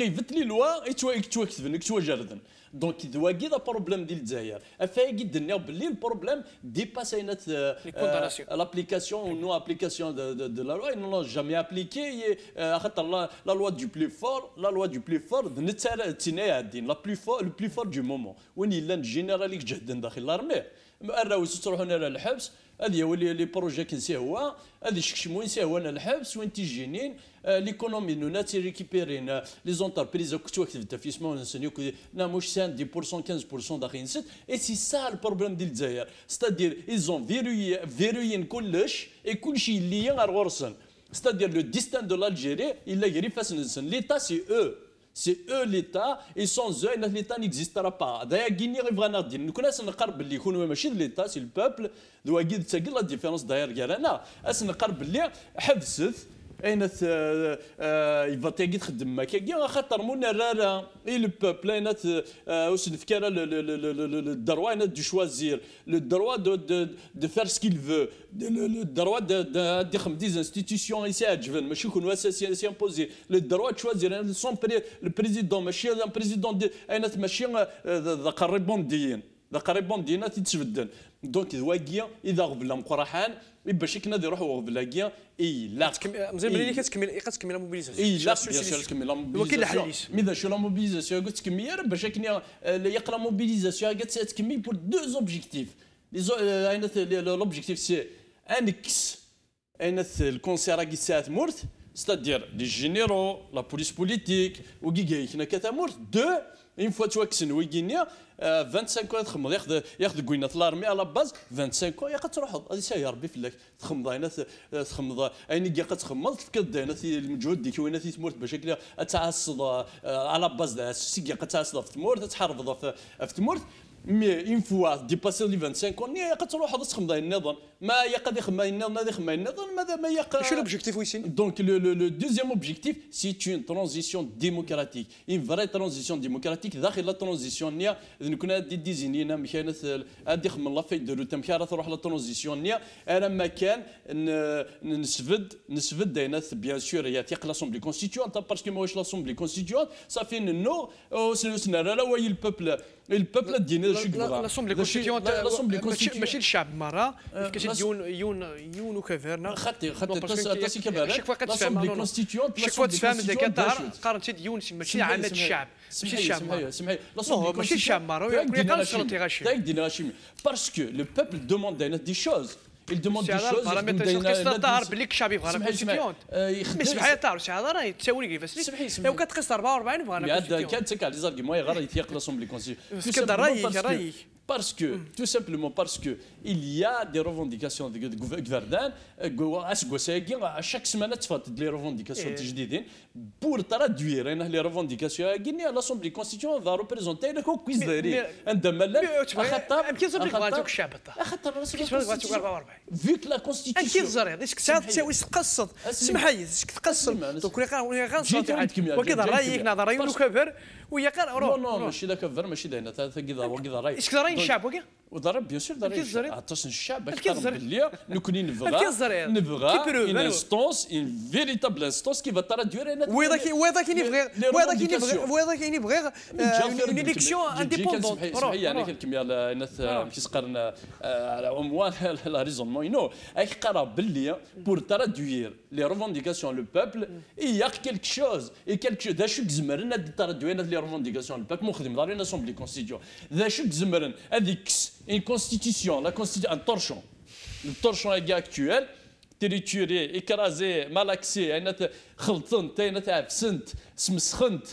غيفت لي لوا يتواكتبن يتواجردن دونك دواكي ذا بروبليم ديال الجزائر افايكي دنيا باللي البروبليم ديباسينات لابليكاسيون نو ابليكاسيون دو لا لوا نو جامي ابليكي خاطر لا لوا دو بلي فور لا لوا دو بلي فور تينا الدين لا بلي فور لو بلي فور دو مومون وين الا جينيراليك جهدن داخل لارمي الراوس تروحون إلى الحبس هذه هو لي بروجي كنسي هو هذه شكشمو نسي هو الحبس وين تيجينين ليكونومي نو ناتي ريكيبيرين لي زونتربريز كنتو كتبت في اسمه نسنيو نا موش سان دي بورسون 15% داخل نسيت اي سي سا البروبليم ديال الجزائر ستادير ايزون فيروي فيروين كلش اي كلشي اللي غير غرسن ستادير لو ديستان دو لالجيري الا غير فاس نسن ليتا سي او سي او ليتا اي سون eux ليتا نيكزيسترا با دايا كيني غير بغانا ندير نكون نقرب اللي يكون ماشي ليتا سي البوبل دوا كيد تاكي لا ديفيرونس داير كارانا اس نقرب اللي حبست اين يبغى تاكي تخدم ما كي خاطر مون رارا اي لو بوبل اين واش نفكر الدروا اين دو شوازير لو دروا دو دو فير سكيل فو لو دروا دو خم دي انستيتيسيون يسي عجبن ماشي يكون اساسي سي امبوزي لو دروا تشوازير سون البريزيدون ماشي البريزيدون اين ماشي ذاك الريبونديين ذا قريبون دينا تتبدل دونك ذواكيا إذا غبلا مقرحان باش كنا يروح غبلا إي لا. مزيان ملي كتكمل كتكمل موبيليزاسيون إي لا بيان سور تكمل لا موبيليزاسيون مي إذا شو لا موبيليزاسيون قلت تكمل باش كنا يقرا موبيليزاسيون قالت تكمل بور دو اوبجيكتيف لوبجيكتيف سي انكس انث الكونسير كي ساعات مورت ستادير لي جينيرو لا بوليس بوليتيك وكي هنا كتا مورت دو اون فوا توكسن ويكينيا 25 كون تخمض ياخذ ياخذ كوينه لارمي على باز 25 كون ياخذ تروح هذه ساي ربي فيك تخمض هنا تخمض اين كي تخمض تفكد هنا المجهود ديك وين تمورت باش تعصد على باز سيكي قد تعصد في تمورت تحرفض في تمورت مي اون فوا ديباسي لي 25 يا قد تروح هذا تخمض النظام. ما يقد يخمم النظام هذا يخمم النظام ماذا ما يق شنو لوبجيكتيف ويسين؟ دونك لو لو دوزيام اوبجيكتيف سي اون ترانزيسيون ديموكراتيك اون فري ترانزيسيون ديموكراتيك داخل لا ترانزيسيون نيا كنا دي ديزينينا مكانت ادي خمم لا في دو تم كارا تروح لا ترانزيسيون نيا أنا ما كان نسفد نسفد داينات بيان سور يا تيق لاسومبلي كونستيتيون باسكو ماهوش لاسومبلي كونستيتيون صافي نو سنة لا وي البوبل البوبل دينا شو لاسومبلي كونستيتيون ماشي الشعب مره كاش يون يون يون وكافيرنا خاطي خاطي تاسي كبار شيك فوا كتفهم شيك فوا تفهم اذا كان قارنتي يون ماشي عامه الشعب ماشي الشعب سمحي ماشي الشعب مره يقول لك شنو تيغاشي تاك دينا باسكو لو بوبل دوموند دي شوز il demande des choses البارامتر تظهر باللي الشعب يبغى لا كونستيتيون سمح لي طار هذا راه تساوي لي كيفاش لو كتقيس 44 يبغى لا كونستيتيون كان تسكع لي زارغيمون غير يتيق لاسومبلي كونستيتيون رايك رايك parce que, tout simplement parce que il y a des revendications de Gverdan, à chaque semaine, tu fais des revendications pour traduire les revendications l'Assemblée constituante va représenter le كويس دايرين عندما لا خاطر كيف بغاتوك الشعب خاطر كيف بغاتوك 44 فيك لا كونستيتيسيون كيف زرير اش تساوي تقصد سمح لي تقصد دوك غنصوت وكذا رايك نظر رايك وكبر ويا قال نو نو ماشي ذاك الفر ماشي داينا كذا وكذا راي اش كذا الشعب وكذا وضرب بيان سور ضرب عطاش الشعب أكثر باللي نكوني نبغى نبغى اون انستونس اون فيريتابل انستونس كي ترادوير وهذا كي وهذا كي نبغي وهذا كي نبغي وهذا كي نبغي اون اليكسيون انديبوندون صحيح يعني الكميه الناس كيسقرن على عنوان لا ريزونمون نو اي قرا باللي بور ترادوير لي روفونديكاسيون لو بوبل a quelque chose et quelque chose ذا شو زمرنا ترادوير لي لو بوبل مخدم دارين اسومبلي كونستيتيون ذا شو زمرن هذيك une constitution, la constitution, un torchon, le torchon actuel, trituré, écrasé, malaxé, خلطنت عفسنت سمسخنت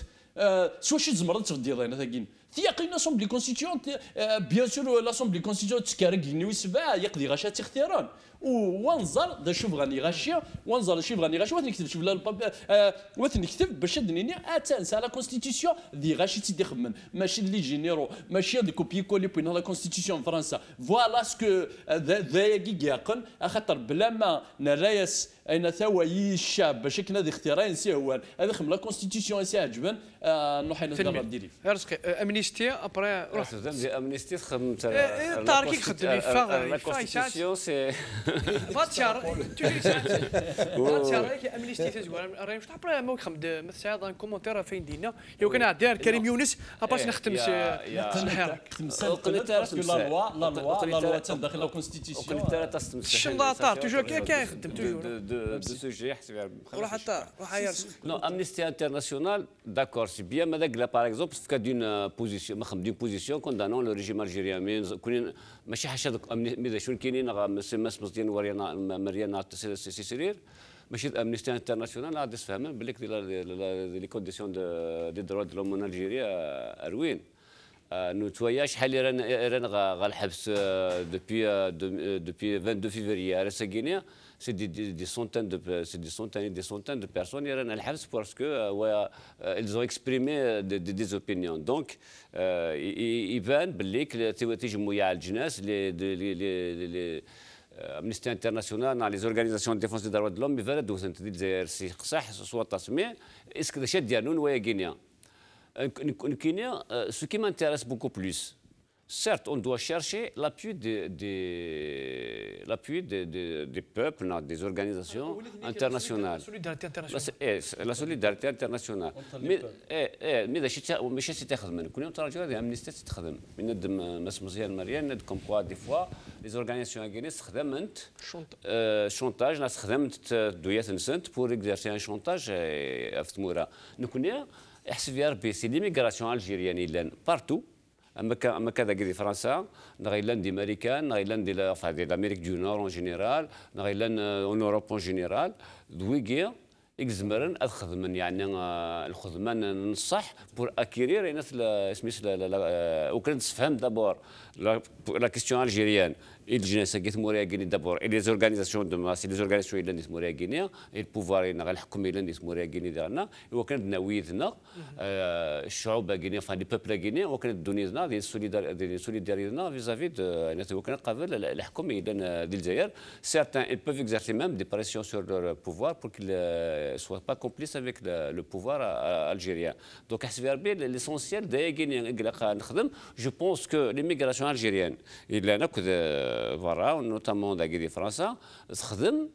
سوا شي تزمرت تفدي أنا ثاكين تيقي لاسومبلي كونستيتيون بيان سور لاسومبلي كونستيتيون تكارك نيوي سبع يقضي غاشا تختيران وانظر دا شوف غاني غاشي وانظر شوف غاني غاشي واث نكتب شوف واث نكتب باش دنيني اتنسى لا كونستيتيسيون دي غاشي تيدي خمم ماشي اللي جينيرو ماشي دي كوبي كولي بين لا كونستيتيسيون فرنسا فوالا سكو ذا يقن خاطر بلا ما نرايس اين ثوى الشعب باش كنا ذي اختيارين سي هو هذا خم لا كونستيتيسيون سي عجبا نروح نضرب ديري رزقي امنيستي ابري روح امنيستي خدمت طارق يخدم لا كونستيتيسيون سي فاتشار فاتشار امنيستي تزوال راهي مش تعرف ما خمد مثلا هذا كومونتير فين دينا لو كان داير كريم يونس باش نختم الحراك لا لوا لا لوا لا لوا تدخل لا كونستيتيسيون الشمضه طار توجور كان يخدم توجور de, ce sujet. Non, Amnesty International, d'accord, c'est bien, mais là, par exemple, c'est d'une position, d'une position condamnant le régime algérien. Mais ماشي حاجة ماذا شنو كاينين مسمس مزيان ورينا مريانا سيسيرير ماشي امنيستي انترناسيونال عاد تفهم بالك لي كونديسيون دي دروا دو لوم الجيريا اروين نتويا شحال رانا رانا غا الحبس دوبي دوبي 22 فيفري على ساكينيا c'est des, des, des, centaines de c'est des centaines et des centaines de personnes qui sont parce que euh, ouais, euh, ils ont exprimé euh, des, des, des opinions donc يبان باللي تيجي مويا الجناس les امنستي انترناسيونال organisations de défense des droits de l'homme يفرد وسنت دي الجزائر. سي قصاح سوا تصميم اسك شاد ديالنا ويا غينيا كينيا ce qui m'intéresse beaucoup plus. certes on doit chercher l'appui des l'appui des, des, des, peuples, des organisations internationales. La solidarité internationale. La solidarité internationale. Mais mais ماشي ماشي تخدم كل يوم تراجع هذه امنيستي تخدم من ندم مس مزيان مريان ندكم كوا دي فوا لي زورغانيزاسيون اغينيس خدمت شونتاج ناس خدمت دويات نسنت بور اكزيرسي ان شونتاج في تمورا نكون احسب يا ربي سي ليميغراسيون الجيريان لان بارتو أما أما كذا كذي فرنسا نغيلان دي امريكان نغيلان دي لامريك دو نور اون جينيرال نغيلان اون اوروب اون جينيرال دويكي يكزمرن الخدمن يعني الخدمان نصح بور اكيرير ناس سميت وكان تفهم دابور لا كيستيون الجيريان الجنس كيت موريا غيني دابور اي لي زورغانيزاسيون دو ماس لي زورغانيزاسيون اللي ندير موريا غينيا اي البوفوار اللي الحكم اللي ندير موريا غيني دارنا وكان نويذنا الشعوب غينيا فان لي بوبل غينيا وكان دونيزنا دي سوليدار دي سوليداريزنا فيزافي دو وكان قبل الحكم اللي ديال الجزائر certains ils peuvent exercer même des pressions sur leur pouvoir pour qu'ils ne soient pas complices avec le, le pouvoir algérien donc حسب ربي l'essentiel دايا غينيا نخدم جو بونس كو ليميغراسيون الجيريان الا ناخذ برا ونوتامون داكي دي فرنسا تخدم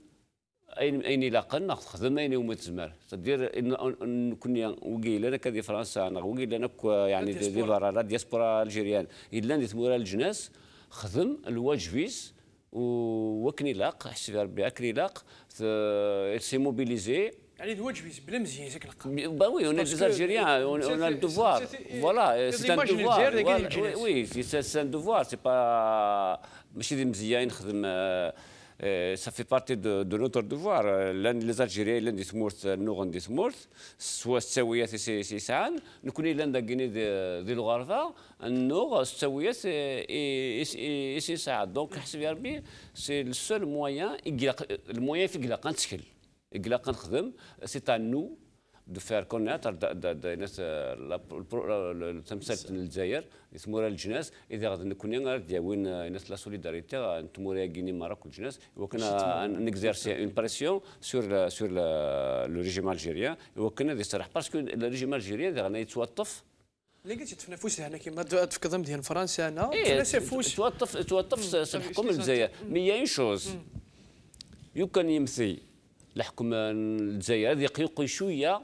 اين أين لاقن تخدم أين يوم تزمر. تدير ان كنا وقيل لنا كدي فرنسا وقيل لنا يعني دي برا لا دياسبورا ألجيريان. إلا ندي تمورا الجناس خدم الواجبيس وكني لاق حسب ربي اكني لاق سي موبيليزي يعني الواجبيس بلا مزيان on des Algériens, on, on a le devoir. Voilà, c'est un devoir. Voilà, oui, c'est un devoir, c'est pas. ماشي مزيان نخدم ça fait partie de, de notre devoir. لأن لي زالجيريان اللي تمورت نو غندي تمورت سوا السويات سي سي سان نكون الا داكيني دي الغرفه النوغ السويات اي سي ساعات دونك حسب يا ربي سي لو سول مويان المويان في قلاق نتشكل قلاق نخدم سي ان نو دو فير كونيتر الناس تمثال الجزائر يسموها الجناس. إذا غادي نكون غادي دياوين الناس لا سوليداريتي نتمورا كيني ماروك الجناس وكنا نكزيرسي اون بريسيون سور سور لو ريجيم الجيريان وكنا دي صراحة باسكو الريجيم الجيريان غادي يتوظف اللي قلت تفنفوس هنا كيما تفكر ديال فرنسا أنا تفنفوس توظف توظف الحكم الجزائر. مي اون شوز يمكن يمثي الحكم الجزائر. هذه يقي شوية.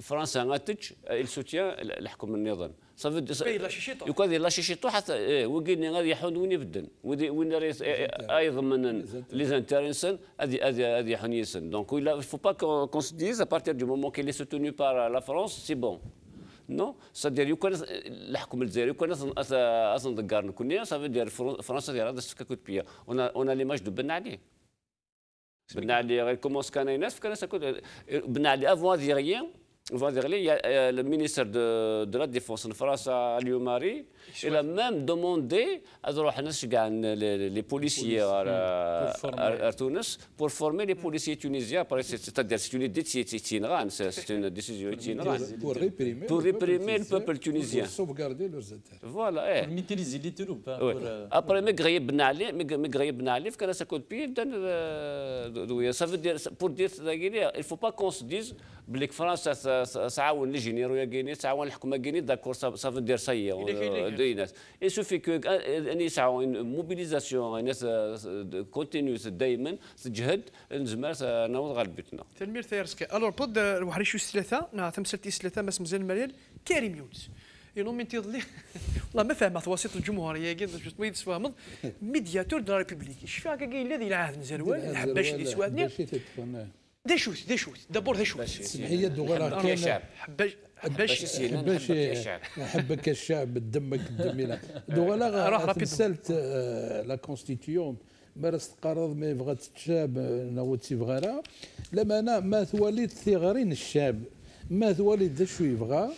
فرنسا غاتج السوتيان الحكم النظام. صافي شيشيطو يكون لا شيشيطو حتى وكيني غادي يحون وين يبدل. وين أيضا من لي زانتيريسن هذه هذه هذه يحون يسن دونك il faut pas qu'on se dise à partir du moment qu'il est soutenu par la France c'est bon. نو سادير يكون الحكم الجزائري يكون أصلا دكار نكون صافي دير فرنسا دير هذا السكاكوت بيا. أنا ليماج دو بن عليه بن علي غير كومونس كان يناس كان بن علي افوان دي ريان il y a le ministre de, de la Défense en France, Aliou Mari, il a même demandé à les policiers à, Tunis pour former les policiers tunisiens. C'est-à-dire c'est une décision c'est une décision itinérante. Pour réprimer, pour réprimer le peuple tunisien. Pour sauvegarder leurs intérêts. Voilà. Pour maîtriser les troupes. Après, Megraye Ben Ali, Megraye Ben Ali, quand ça coûte pied, ça veut dire, pour dire, il ne faut pas qu'on se dise, que France, تعاون لي جينيرو كاينين تعاون الحكومة كاينين داكور سافو دير ساي دي ناس اي سوفي كو ان يسعوا موبيليزاسيون ناس كونتينيوس دائما تجهد نزمر نوض غير بيتنا تنمير ثيرسكي الور بود وحريشو ثلاثة نا تمثلتي ثلاثة ماس مزال المليان كريم يونس. ينو من تيضلي والله ما فاهمه وسط الجمهوريه كي ما يتفاهمض ميدياتور دو لا ريبوبليك. شفا كاين الذي العهد نزروال حباش اللي سوادني دا شوت دا شوت دابور دا شوت سمحية دوغرا كان حباش حباش حباش حبك الشعب دمك الدمينا دوغرا تمثلت لا كونستيتيون مارس تقرض ما يبغى الشعب نوت تيبغى لما أنا ما ثواليت ثغرين الشعب ما ثواليت دا شو يبغى.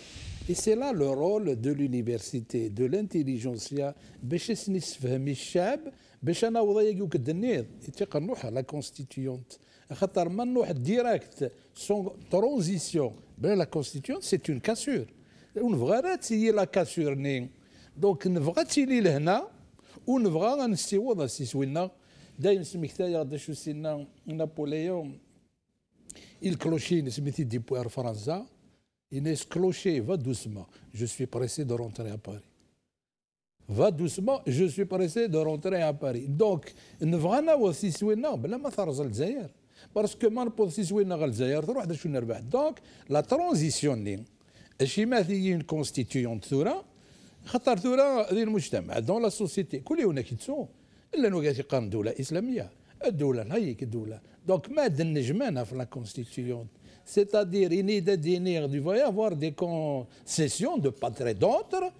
Et c'est là le rôle de l'université, de l'intelligentsia, باش نسفهم الشعب باش أنا وضيق يوك الدنيا تيقنوها لا كونستيتيونت خاطر ما نروح ديراكت سون ترانزيسيون بلا لا كونستيتيون سي اون كاسور ونبغى راه تي لا كاسور ني دونك نبغى تيلي لهنا ونبغى نستيوض سيسوينا داين سميكتايا غدا شو سينا نابوليون الكلوشي سميتي دي بوار فرنسا Inès Clocher va doucement. Je suis pressé de rentrer à Paris. va doucement je suis pressé de rentrer à Paris donc نبغى ناوض سيسوينا بلا ما ترزل الجزائر باسكو ما نبوض سيسوينا غير الجزائر تروح شو نربح دونك لا ترانزيسيون لي اشي مثليين كونستيتيون ثورة خاطر ثورة ذي المجتمع دون لا سوسيتي كل يوم كيتسو الا نو يقارن دولة اسلامية الدولة هيك الدولة دونك ما النجمانة في لا كونستيتيون c'est-à-dire il need il va y avoir des concessions de part et d'autre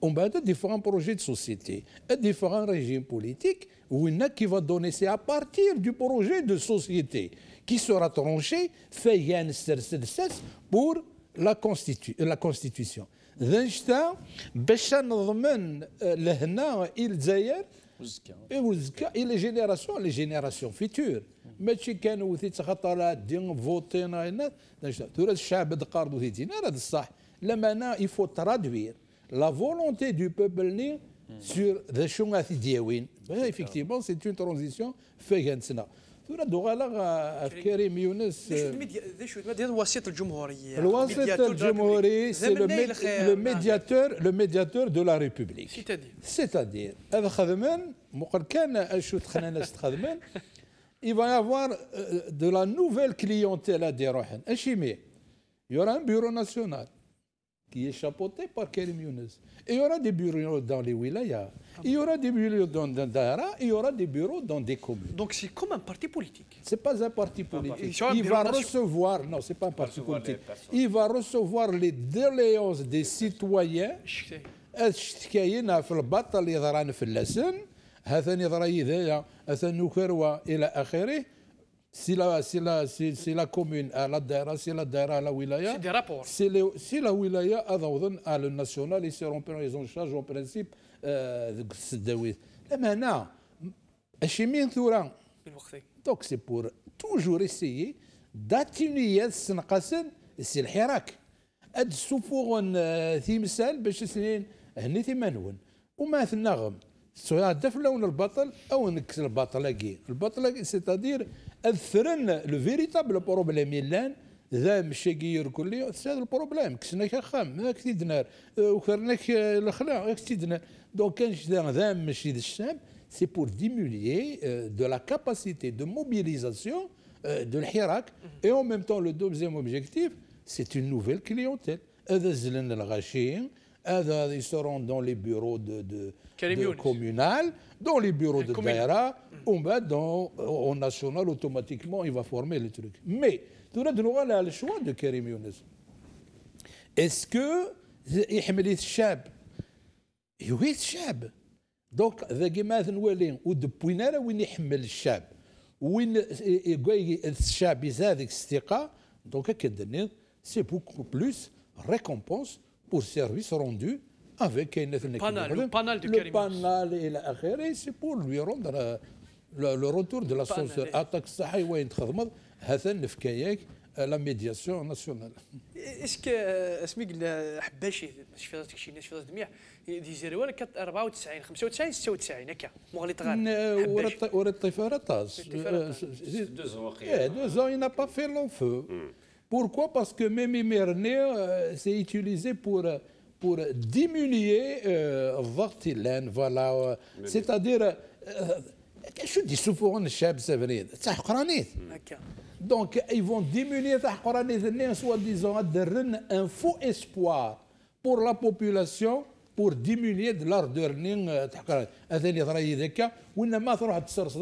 on va de différents projets de société et différents régimes politiques où il y a qui va donner c'est à partir du projet de société qui sera tranché fait pour la, constitu la constitution ذا شتا باش نضمن لهنا الجزائر وزكا اي لي جينيراسيون لي جينيراسيون فيتور ماشي كانوا وثيت خطرات دي فوتينا ثورة الشعب دقارد وثيتين هذا الصح لما انا يفو ترادوير لا فولونتي دو بوبل ني سور ذا شو غادي دياوين ايفيكتيفمون سي اون ترانزيسيون فيها سنه ثورة دوغالا كريم يونس ذا وسيط الجمهورية الوسيط الجمهوري سي لو ميدياتور لو ميدياتور دو لا ريبوبليك سيتادير هذا خدمان مقر كان شو تخنا ناس تخدمان il va y avoir de la nouvelle clientèle à Derohen. Il y aura un bureau national qui est chapeauté par Karim Younes. Et il y aura des bureaux dans les wilayas. Il y aura des bureaux dans, dans Dara, il y aura des bureaux dans des communes. Donc c'est comme un parti politique. C'est pas un parti politique. Il, va recevoir, non, c'est pas un parti politique. Il va recevoir les doléances des citoyens. الشكاين في البطل اللي ضران في اللسن هذا نظري ذايا هذا نكروى الى اخره سي لا سي لا سي لا كومون على الدائره سي لا الدائره على ولايه سي دي رابور سي سي لا ولايه هذا على الناسيونال اي سيرون بريزون شارج اون برانسيب ذوك السداويت اما هنا اشي مين ثورة دونك سي بور توجور اسيي داتينيا السنقاسن سي الحراك اد سوفوغن ثيمسال باش سنين هني ثمانون وما النغم سواء دف لون البطل أو نكس البطل البطل سيتادير أثرن لو فيريتابل بروبليم يلان ذا مشي كلي هذا البروبليم كسناك خام ما كتي دنار وكرناك الخلاع كتي دنار. دونك كان ذا مشي الشام سي بور ديموليي دو لا كاباسيتي دو موبيليزاسيون دو الحراك. اي اون ميم طون لو دوزيام اوبجيكتيف سي اون نوفيل كليونتيل هذا زلن الغاشيين ils seront dans les bureaux de, de, de communal, dans les bureaux de Daïra, on va dans, au national, automatiquement, il va former les trucs. Mais, tu as le choix de Karim Younes. Est-ce que يحمل الشاب يويت الشاب دونك ذاك ما نولي ودبوينا راه وين يحمل الشاب وين الشاب يزادك الثقه دونك كدني سي بوكو بلوس récompense Pour service rendu avec le panel, le panel de le panel et l'akhiri, c'est pour lui rendre le, le retour de l'ascenseur. Attaque الصحي وين تخدمض هذا نفكاياك لا ميدياسيون ناسيونال اسك اسمي قلنا حباشي شي فاز شي ناس فاز دميع دي زيروان كانت 94 95 96 هكا مغلط غير ورا الطفاره طاز deux ans il n'a pas fait long feu Pourquoi? Parce que même Merné, euh, c'est utilisé pour, pour diminuer euh, voilà. Euh, c'est-à-dire, je dis souvent, donc ils vont diminuer soi-disant un faux espoir pour la population pour diminuer de l'ardeur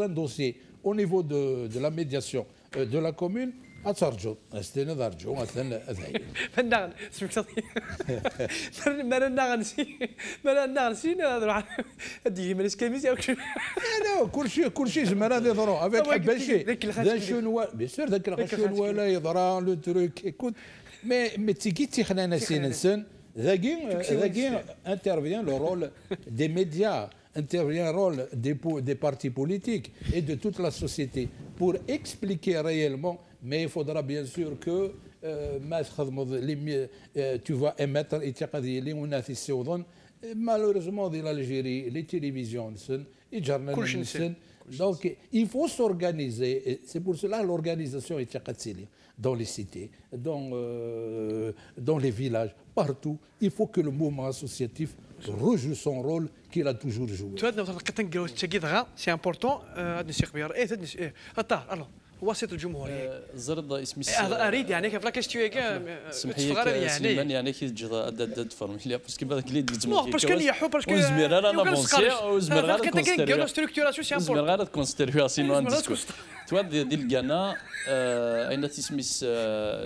dossier au niveau de, de la médiation de la commune اترجو استنا ضرجو مثلا اذهي فنغن اسمك صديق ما نغنسي ما نغنسي نروح ادي من اسكيميز او لا كل شيء كل شيء زمان هذا يضرو افيك حباشي ذا شنو بيان سور ذاك شنو لا يضرا لو تروك ايكوت مي مي تيكي تيخنا سينسن ذاكي ذاكي انترفيان لو رول دي ميديا intervient le rôle des, des partis politiques et de toute la société pour expliquer réellement mais il faudra bien sûr que euh, euh, tu vas émettre euh, malheureusement de l'Algérie les télévisions les journalistes donc il faut s'organiser c'est pour cela l'organisation est dans les cités dans dans les villages partout. Il faut que le mouvement associatif rejoue son rôle qu'il a toujours joué. C'est important alors وسط الجمهوريه زرد اسمي أريد يعني كيف لا كيستيو تفغر يعني. يعني كي تجرا داد فورميليا باسكو بعد كلي ديت مو باسكو اللي يحو باسكو زمير أنا بونسي وزمير غير كونستيريو ستركتوراسيون سي زمير غير كونستيرياسيون عن ديسكور تو ديال كانا أين تسميس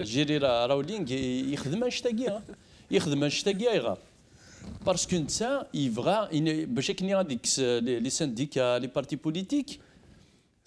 جيري راولينغ؟ يخدم اشتاقي يخدم اشتاقي يغار باسكو انت يبغى باش كني هذيك لي سانديكا لي بارتي بوليتيك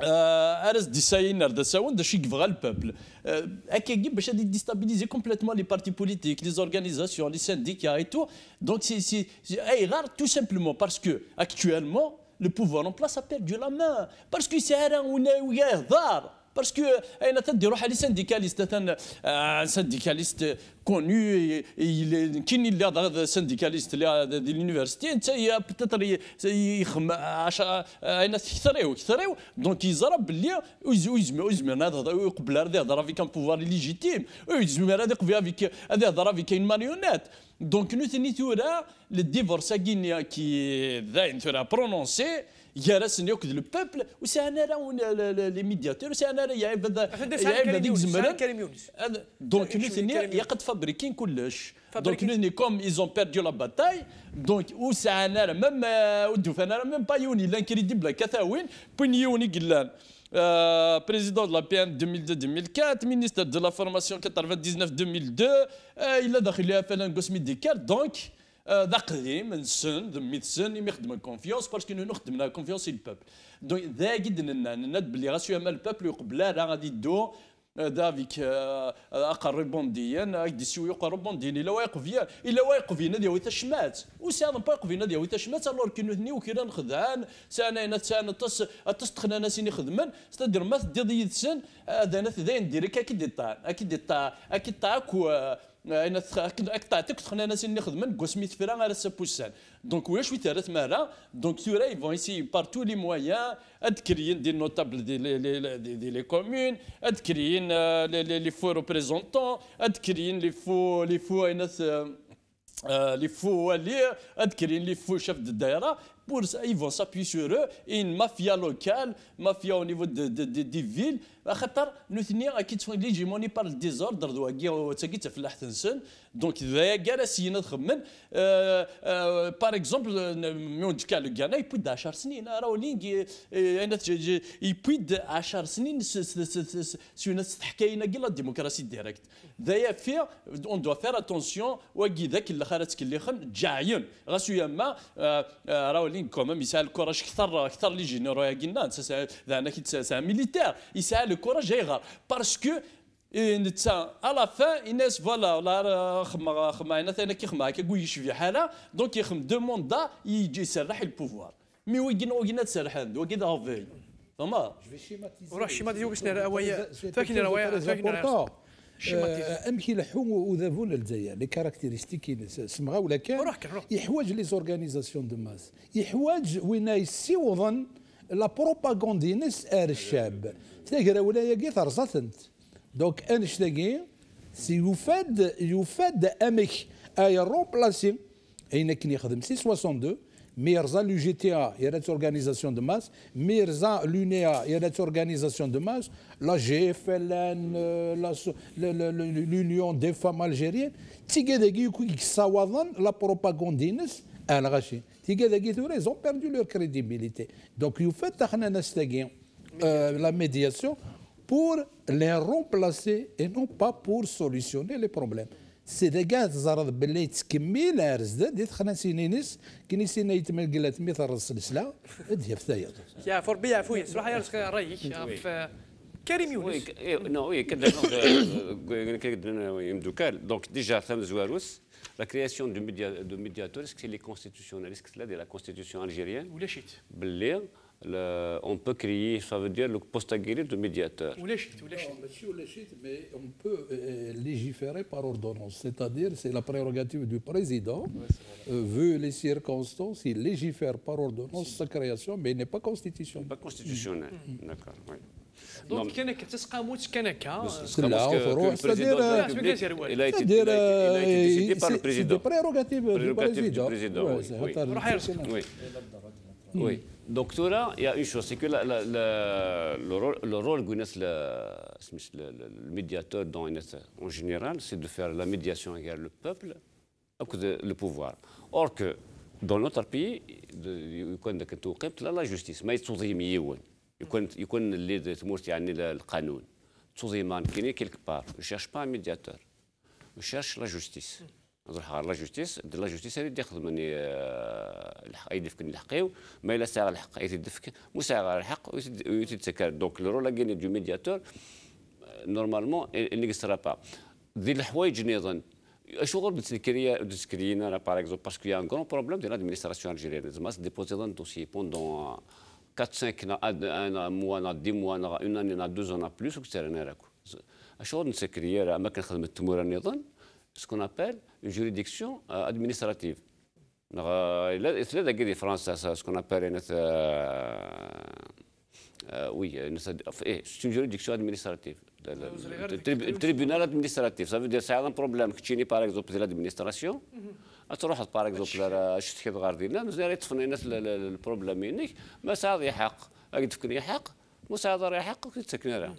Euh, Ares Dissaïn, Ardasaoun, le peuple. Euh, Akagi, déstabiliser complètement les partis politiques, les organisations, les syndicats et tout. Donc, c'est eh, rare tout simplement parce que actuellement, le pouvoir en place a perdu la main. Parce que c'est un ou un باسكو اين تدي روح لي سانديكاليست مثلا سانديكاليست كوني كاين اللي هذا سانديكاليست اللي دي لونيفرسيتي انت بتاتر يخم اين كثريو كثريو دونك يزرى باللي ويزمي ويزمي هذا يقبل هذا يهضر فيك ان بوفوار ليجيتيم ويزمي هذا يقبل فيك هذا يهضر فيك ان ماريونيت دونك نوثني تورا الديفورس كي ذاين تورا برونونسي يارسن ياكد لو بوبل وسانا راه لي ميدياتور وسانا راه يعيب يعيب هذيك زمران كريم يونس دونك نثني يقد فابريكين كلش دونك نثني كوم ايزون بيرديو لا باتاي دونك وسانا راه ميم ودو فانا ميم با يوني لانكريديبل كثاوين بين يوني قلان président de la PN 2002-2004, ministre de la formation 99-2002, il a داخل فعلا قسم ميديكال دونك ذا قديم نسن ذمي تسن يمي خدم كونفيونس باسكو نو خدمنا كونفيونس البوبل دونك ذا قد نند بلي غاسيو مال البوبل يقبل راه غادي دو دافيك اقر بونديا دي سيو يقر بونديا الا واقف فيا الا واقف فينا ديال ويتشمات وسان باقف فينا ديال ويتشمات الور كينو ثني وكيرا نخدعان سانا انا سانا تس تستخنا ناس خدمان ستدير ما تدير يدسن هذا أنا ذا ندير أكيد ديطا أكيد ديطا أكيد طاكو اين تعطيك تخنا ناس اللي خدمن كوسميت فرا على سابوسان دونك شوية ثلاث مره دونك ثورا يفون يسي بار تو لي مويان أد كريين دي نوتابل دي لي دي لي كومون أد كريين لي فو ريبريزونتون أد كريين لي فو لي فو ايناس لي فو ولي اد كريين لي فو شاف الدائره vont s'appuyer sur eux et une mafia locale, mafia au niveau de, de, de, des villes. خاطر نثني أكيد تكون ليجيموني بار الديزوردر دواكي وتاكي تفلاح تنسن دونك ذا كاع سينا تخمن بار اكزومبل ميون كاع لو كانا يبويد 10 سنين راهو لينغ أنا يبويد 10 سنين سينا حكاينا كاع لا ديموكراسي ديريكت ذايا في اون دوا فير اتونسيون واكي ذاك اللي اللي خن جاعين غاسو يما راهو لين كومام يسال الكوراج أكثر أكثر لي جينيرو يا كينا ذا كي سا ميليتير يسال الكوراج يغار باسكو نتا على فان الناس فوالا ولا خما خما أنا ثاني كي خما كي يشوف في حاله دونك يخم دو موندا يجي يسرح البوفوار مي وين وين تسرح عنده وين افي فما وروح شيماتيزي وكسنا روايه فاكين روايه فاكين امكي لحو وذافون الجزائر لي كاركتيرستيك سمغا ولا كان يحواج لي زورغانيزاسيون دو ماس يحواج وين يسيوضن لا بروباغوندينس ار الشاب تاقرا ولا Donc, Einstein, si vous faites, vous faites de Amek à remplacer, et il c'est 62, Mirza, l'UGTA, il y a des organisations de masse, Mirza, l'UNEA, il y a des organisations de masse, la GFLN, euh, l'Union des femmes algériennes, la propagande, ils ont perdu leur crédibilité. Donc, vous faites euh, la médiation. pour les remplacer et non pas pour solutionner les problèmes. سيدا كاع تزارد باللي تكمل عرس داد دي تخنا سينينيس كيني سينا يتمل قلا تميت الرس ادي في ثايا يا فور بيع فوي صراحة يا رشق راي كريم يونس نو وي كنا كنا يمدوكال دونك ديجا ثم زواروس لا كرياسيون دو ميديا دو ميدياتور اسك سي لي كونستيتيوناليست لا دي لا كونستيتيوشن الجيريان ولا شيت باللي le, on peut créer, ça veut dire le poste aguerri de médiateur. Ou les chiites, ou les chiites. mais on peut euh, légiférer par ordonnance, c'est-à-dire c'est la prérogative du président, euh, vu les circonstances, il légifère par ordonnance sa création, mais il n'est pas constitutionnel. Pas constitutionnel, mm. d'accord, oui. دونك كان كتسقاموت كان هكا لا وروح c'est-à-dire il a été décidé par le président c'est prérogative du président oui oui donc là, il y a une chose, c'est que la, la, la, le rôle, le rôle le, le, médiateur dans en général, c'est de faire la médiation avec le peuple, le pouvoir. Or que dans notre pays, là, la justice, ما يتصوم يون يكون يكون اللي تمورت يعني القانون تصوم كاين quelque part. Je cherche pas un médiateur. Je cherche la justice. نروح على لا جوستيس لا جوستيس هذه يخدمني الحق يدفك الحقيو ما إلا ساعه الحق يتدفك مو ساعه الحق ويتسكر دونك لو رول كاين دو ميدياتور نورمالمون اللي سرا با. ذي الحوايج نظن. شغل بتسكريا بتسكرينا لا باغ اكزومبل باسكو يا ان غران بروبليم ديال لادمينستراسيون الجيريان زعما ديبوزي دون دوسي بوندون 4 5 ان موا نا دي موا نا اون اني نا 2 ans بلوس وكثر راكو شغل نسكريا ما كنخدم التمور نظن. Ce qu'on appelle une juridiction euh, administrative. Il y a des France, ce qu'on appelle euh, oui, eh, c'est une juridiction administrative. Le tribunal administratif, ça veut dire c'est un problème que tu par exemple de l'administration. تروح par exemple شتي غار ديالنا يطفن الناس البروبليم ينك ما ساعد يحق يدفكني يحق مساعد يحق وتسكن راه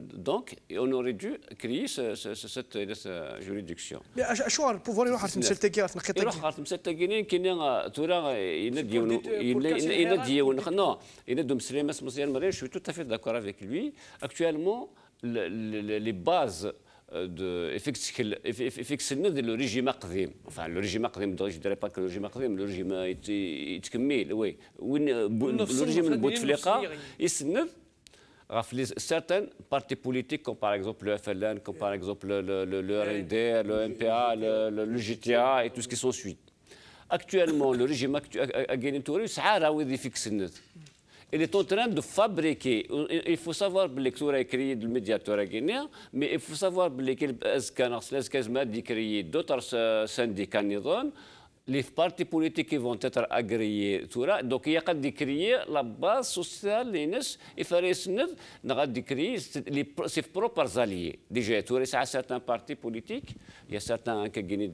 Donc, on aurait dû créer ce, ce, cette, cette juridiction. Mais شو البوفوار يروح على تمثلتك في نقطة يروح على تمثلتك كاين تورا ينديون ينديون نو يندو مسلم مسلم مريم je suis tout à fait d'accord avec lui actuellement les bases de effectivement le régime قديم enfin le régime قديم je dirais pas que le régime قديم le régime يتكمل وي وين le régime بوتفليقه يسند certains partis politiques, comme par exemple le FLN, comme par exemple le, le, le, RND, le MPA, le, le, GTA et tout ce qui sont suite. Actuellement, le régime a gagné tout il est en train de fabriquer. Il faut savoir que a créé le médiateur guinéen, mais il faut savoir que les créé d'autres syndicats les partis politiques vont être agréés donc il y a qu'à créer la base sociale les il faudrait de créer ses propres alliés. Déjà il y a certains partis politiques. Il y a certains qui gagnent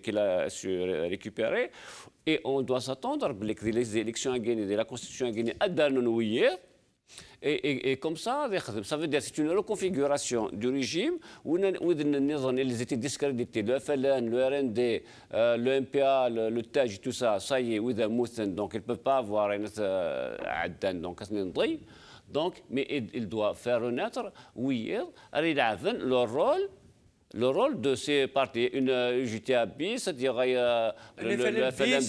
qui a su récupérer. Et on doit s'attendre que les élections gagnées la constitution gagnée à et, comme ça, ça veut dire que c'est une reconfiguration du régime où, ils étaient discrédités. Le FLN, le RND, euh, le MPA, le, le tout ça, ça y est, donc ils ne peuvent pas avoir un euh, donc donc, mais il, doit faire renaître, oui, leur rôle le rôle de ces partis. Une euh, UJTA bis, c'est-à-dire euh, le, le FLM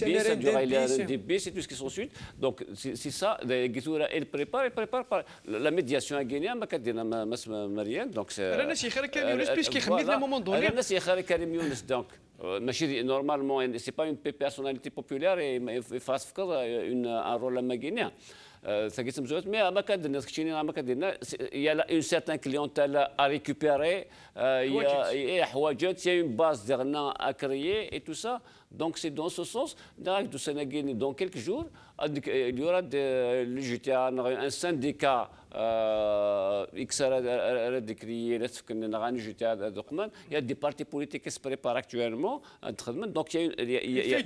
bis, c'est tout ce qui s'ensuit. Donc, c'est ça, elle prépare, elle prépare la médiation à Guinée, ma cadena, ma Marianne. Donc, c'est. Elle euh, a nasi Younes, puisqu'il a à un moment donné. Euh, elle a nasi Kharik Younes, donc. Normalement, ce n'est pas une personnalité populaire et il faut un rôle à Guinée. Euh, il y a une certaine clientèle à récupérer, euh, eh, il y a une base à créer et tout ça. Donc c'est dans ce sens, dans quelques jours, il y aura des, euh, un syndicat a décrié il y a des partis politiques qui se préparent actuellement donc il y a,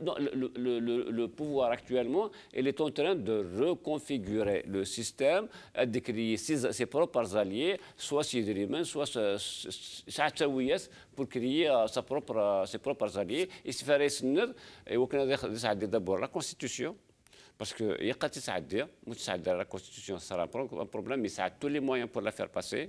le, pouvoir actuellement il est en train de reconfigurer le système. à décrier ses, ses propres alliés. Soit Sidriman soit pour créer sa propre, ses propres alliés. Et se faire et d'abord la constitution parce que il y a quatre cent dix, la constitution sera un problème, mais ça a tous les moyens pour la faire passer.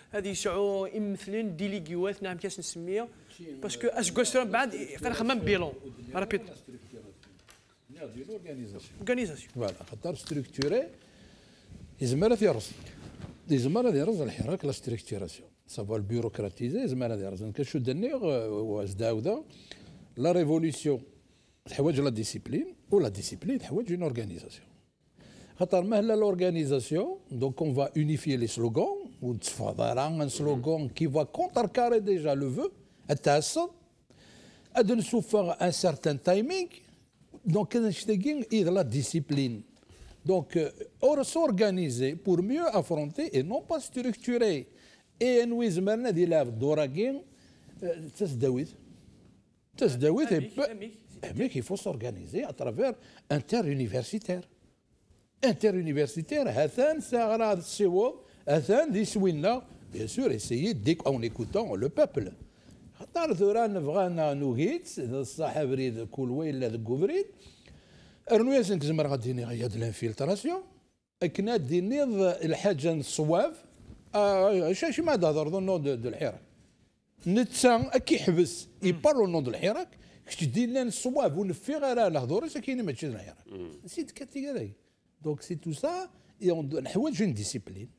هذه يسعوا يمثلين ديليغيوات نعم كاس نسميها باسكو اسكو بعد يقدر خمام بيلون. رابيد اورغانيزاسيون فوالا خاطر ستركتوري يزمر يرز يزمر يرز الحراك لا ستركتوراسيون سافوا البيروقراطيزي يزمر يرز كنشو دنيغ وازداودا لا ريفوليسيون تحوج لا ديسيبلين ولا ديسيبلين تحوج اون اورغانيزاسيون خاطر مهلا لورغانيزاسيون دونك اون فا اونيفيي لي سلوغون وتفضل ان سلوغون كي فا كونتر ديجا لو فو التعصب اد نسوفر ان سارتان تايمينغ دونك كذا نشتاقين إذا لا ديسيبلين دونك اور سورغانيزي بور ميو افرونتي اي نون با ستركتوري اي نوي زمرنا دي لاف دوراكين تسداويت تسداويت ميك il faut s'organiser à travers inter-universitaire. Inter-universitaire, هثان ساغرا السيوض هثان دي سوينا بيان سور اسيي ديك اون ايكوتون لو بوبل خاطر ثورا نبغانا نوغيت الصح بريد كل ويلا ذك بريد ارنو ياسن زمر غادي غيا د لانفيلتراسيون اكنا دينيض الحاجة الصواف شي ما تهضر نو دو الحراك نتسا اكي حبس يبارلو نو دو الحراك كش دينا الصواف ونفي غير الهضور كاين ماشي الحراك نسيت كاتي هذاك دونك سي تو سا نحوج اون ديسيبلين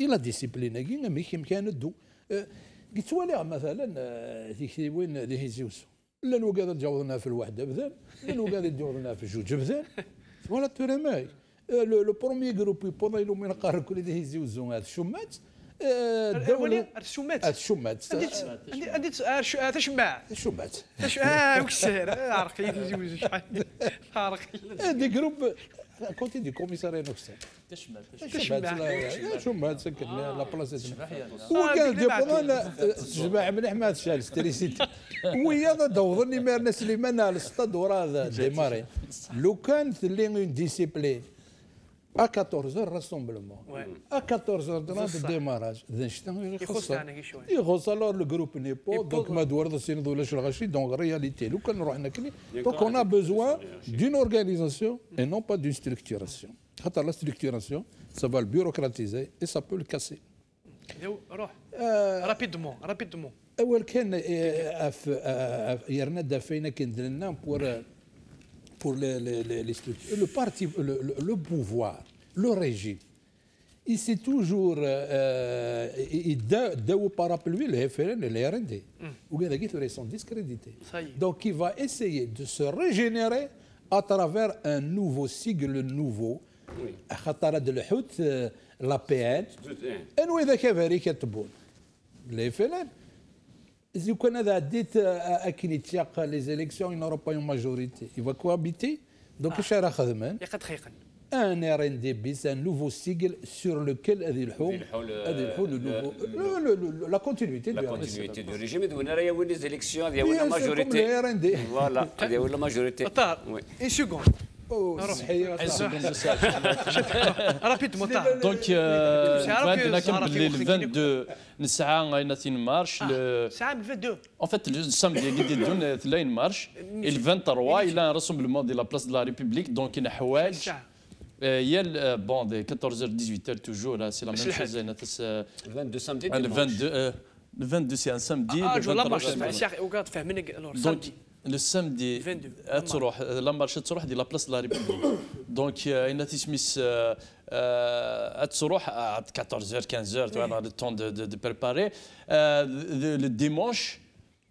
إلى ديسيبلين. كي مي كان الدو قلت والي مثلا ذيك وين ذي زيوس. لانو قاعد تجاوزنا في الوحده بذل لانو قاعد تجاوزنا في جوج بذل. ولا توري ماي لو بروميي جروب يبوضا يلو من قارن كل ذي زيوزو هذا الشمات الدولة الشمات الشمات عندي هذا شماع الشمات آه وكسر عرقي زيوز شحال عرقي هذه جروب كنت دي كوميساري نفسه تشمل تشمل شمال سكن لا بلاصه هو كان ديبونا تشبع مليح ما تشال ستريسيتي ويا دوضني مارنا سليمان السطاد ورا ديماري لو كان اللي اون ديسيبلين à 14h rassemblement. À 14h de démarrage. alors le groupe n'est pas, donc donc réalité. Donc on a besoin d'une organisation et non pas d'une structuration. La structuration, ça va le bureaucratiser et ça peut le casser. Euh, rapidement, rapidement pour les, les, les structures. Le parti, le, le, pouvoir, le régime, il s'est toujours, euh, euh il deux au parapluie le FLN et le RND. Ou ils sont discrédités. Donc il va essayer de se régénérer à travers un nouveau sigle nouveau. Oui. de l'Hout, l'APN. Et nous, il y a le FLN. Si on a dit à Kinitiak les élections, il n'aura pas une majorité. Il va cohabiter. Donc, je un RNDB, c'est un nouveau sigle sur lequel la continuité la continuité du régime. Il y a eu des élections, il y a eu la majorité. Voilà, il y a eu la majorité. Attends, une seconde. رابيدمون دونك عندنا كنبدل le 22 نسعى غايناتين مارش ساعه من 22 en fait le samedi qui دون 3 مارش et le 23 il a un rassemblement de la place de la République donc il حوايج il y a bon de 14h 18h toujours là c'est la même chose le 22 samedi le 22 le 22 c'est Samedi la لو سامدي تروح لا مارشي تروح دي لا بلاس لا ريبوبليك دونك اين تسميس تروح 14 15 لو طون دو بريباري لو ديمونش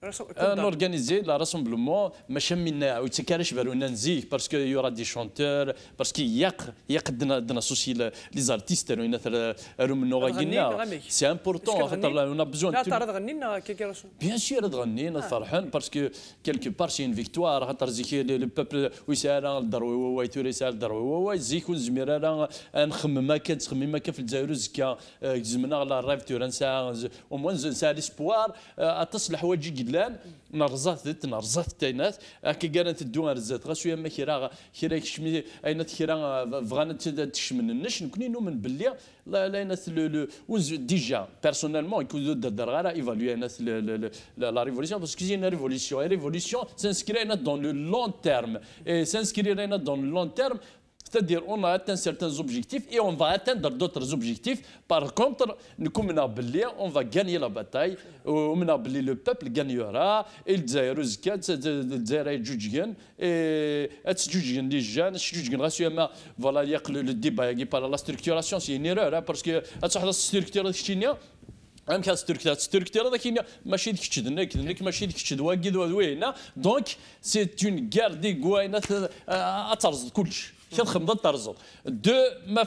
ان اورغانيزي لا راسومبلومون ماشي منا ويتكارش بالونا نزيه باسكو يورا دي شونتور باسكو ياق ياق دنا دنا سوسي لي زارتيست لو نثر رو منو غاينا سي امبورطون خاطر اون بزون لا تعرض غنينا كي بيان سور تغنينا فرحان باسكو كيلكو بار سي اون فيكتوار خاطر زيك لو بوبل ويسال الدروي واي توري سال الدروي واي زيك ونزمير أنا نخمم كان تخمم كان في الجزائر زكا زمنا على الرايف تورنسا أو موان نسى ليسبوار تصلح yellan nerẓat d nerẓat taynat akka gana teddu ɣer zdat ɣas uyama kra kra yekcem ayen kra bɣan ad tekcem nnec nekkni numen belli d-hedder que une long terme C'est-à-dire, on a atteint certains objectifs et on va atteindre d'autres objectifs. Par contre, nous, on va gagner la bataille. Le peuple gagnera. Et le Zaire, le Zaire est jugé. Et est jugé les jeunes, jugé voilà, il y a le débat par la structuration, c'est une erreur parce que la structuration ام كان ستركتات ستركتات هذاك ماشي ديك الشد نك نك ماشي ديك الشد واكيد وين دونك سي اون غار دي كواينات اترزد كلشي كتخمض ترزل دو ما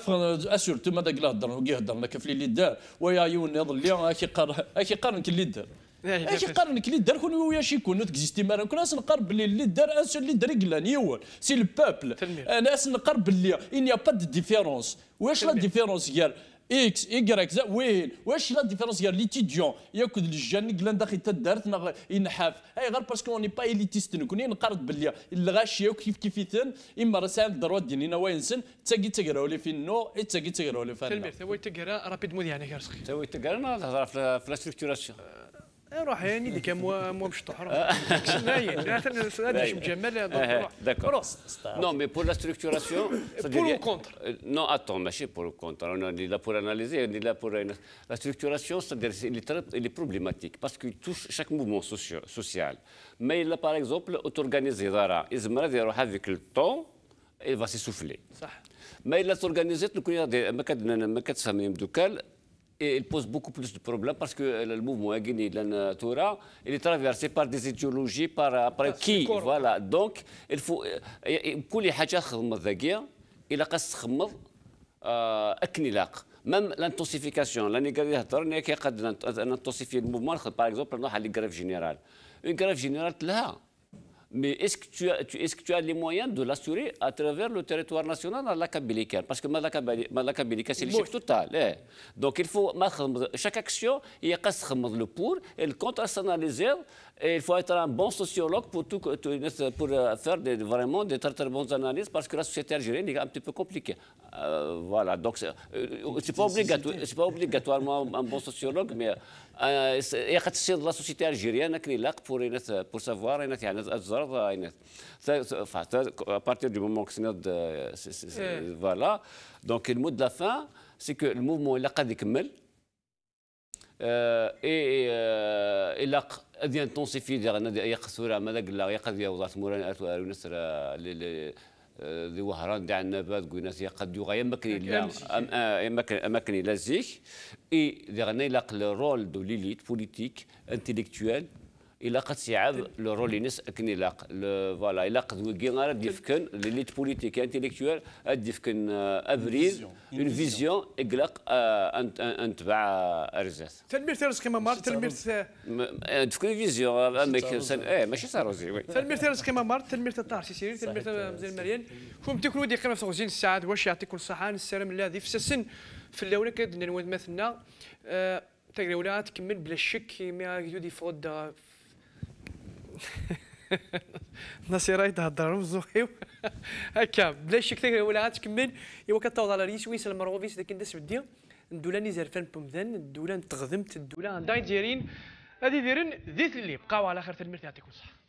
اسورتو ما داك لا هضر وكي هضرنا كيف اللي دار. ويا يوني اللي اكي قار اكي قارن اللي دار. اكي قارن اللي دار كون ويا شي كون تكزيستي مارا كون اس نقرب باللي اللي دار اس اللي دار يقلان يول سي البوبل أنا اس نقرب باللي اني با دي ديفيرونس. واش لا ديفيرونس ديال إكس ايكغيك زا وين واش لا ديفيرونس ديال ليتيديون ياكل الجان قلان داخل تدارت ينحاف. أي غير باسكو اوني با اليتيست نكوني نقرض باللي الغاشيه وكيف كيفيتن إما راه ساعد الدروات ديالنا وينسن تاقي تقراو لي في النو تاقي تقراو لي في النو تلميذ تقرا رابيد مودياني كارسكي توي تقرا نهضر في لا ستركتوراسيون روح يعني ديك مو مو باش تحرق لا لا باش مجمل داكور نو مي بور لا ستركتوراسيون بور لو كونتر نو اتون ماشي بور لو كونتر أنا لي لا بور اناليزي ني لا بور لا ستركتوراسيون سادير سي لي تري لي بروبليماتيك باسكو توش شاك موفمون سوسيال مي لا باغ اكزومبل اوتورغانيزي دارا ازم راه يروح هذيك الطون اي فاسي سوفلي صح مي لا تورغانيزيت نكون ما كتفهم دوكال et il pose beaucoup plus de problèmes parce que le mouvement Guinée, il est traversé par des idéologies, par, par qui Voilà, donc il faut. كل حاجة خدمة ذكية إلا قاس تخمض أكني لاق même l'intensification لاني قاعد يهضر كي قد ننتوسيفي الموفمون باغ اكزومبل نروح على غريف جينيرال غريف جينيرال لها Mais est-ce que, tu as, les moyens de l'assurer à travers le territoire national dans la Kabilika Parce que la Kabilika, c'est l'échec total. Eh. Donc, il faut, chaque action, il y a le pour et le contre s'analyser. Et il faut être un bon sociologue pour, tout, pour euh, faire des, vraiment des très, très bonnes analyses parce que la société algérienne est un petit peu compliquée. Euh, voilà, donc c'est euh, pas, obligatoire, pas obligatoirement un bon sociologue, mais il y a la société algérienne qui est pour, pour savoir à partir du moment que c'est voilà. Donc le mot de la fin c'est que le mouvement il a يكمل إلى غادي ينتونسيفي يقصر ماذا قال يقضي وزاره موران ونسر ذي وهران دع النبات قلنا قد يغا يمكن لا أماكن لا زيك. إي ذي غني لاق الرول دو ليليت بوليتيك انتليكتوال إلى قد سيعاد لو رول ينس اكن إلى فوالا إلى قد وكي غير ديفكن ليليت بوليتيك انتيليكتوال ديفكن افريل اون فيزيون اقلق انتبع ارزاث تلمير تيرس كما مار تلمير تفكن فيزيون إيه ماشي ساروزي وي. تلمير تيرس كما مار تلمير تطار سي سيرين تلمير مزيان مريان كون تكون ودي قيمه في غزين السعاد واش يعطيكم الصحه السلام الذي في السن في الأولى كدنا نواد مثلنا تقري ولا تكمل بلا شك ما يدي فود نصيرة يتهضر مزوخيو هكا بلا شك ولا تكمل ايوا كتعوض على ريس ويس المروفيس ذاك الناس بدي الدولة نزار فان بومدان الدولة تغذمت الدولة عندها دايرين هذه دايرين ذيت اللي بقاو على خير المرت يعطيكم الصحه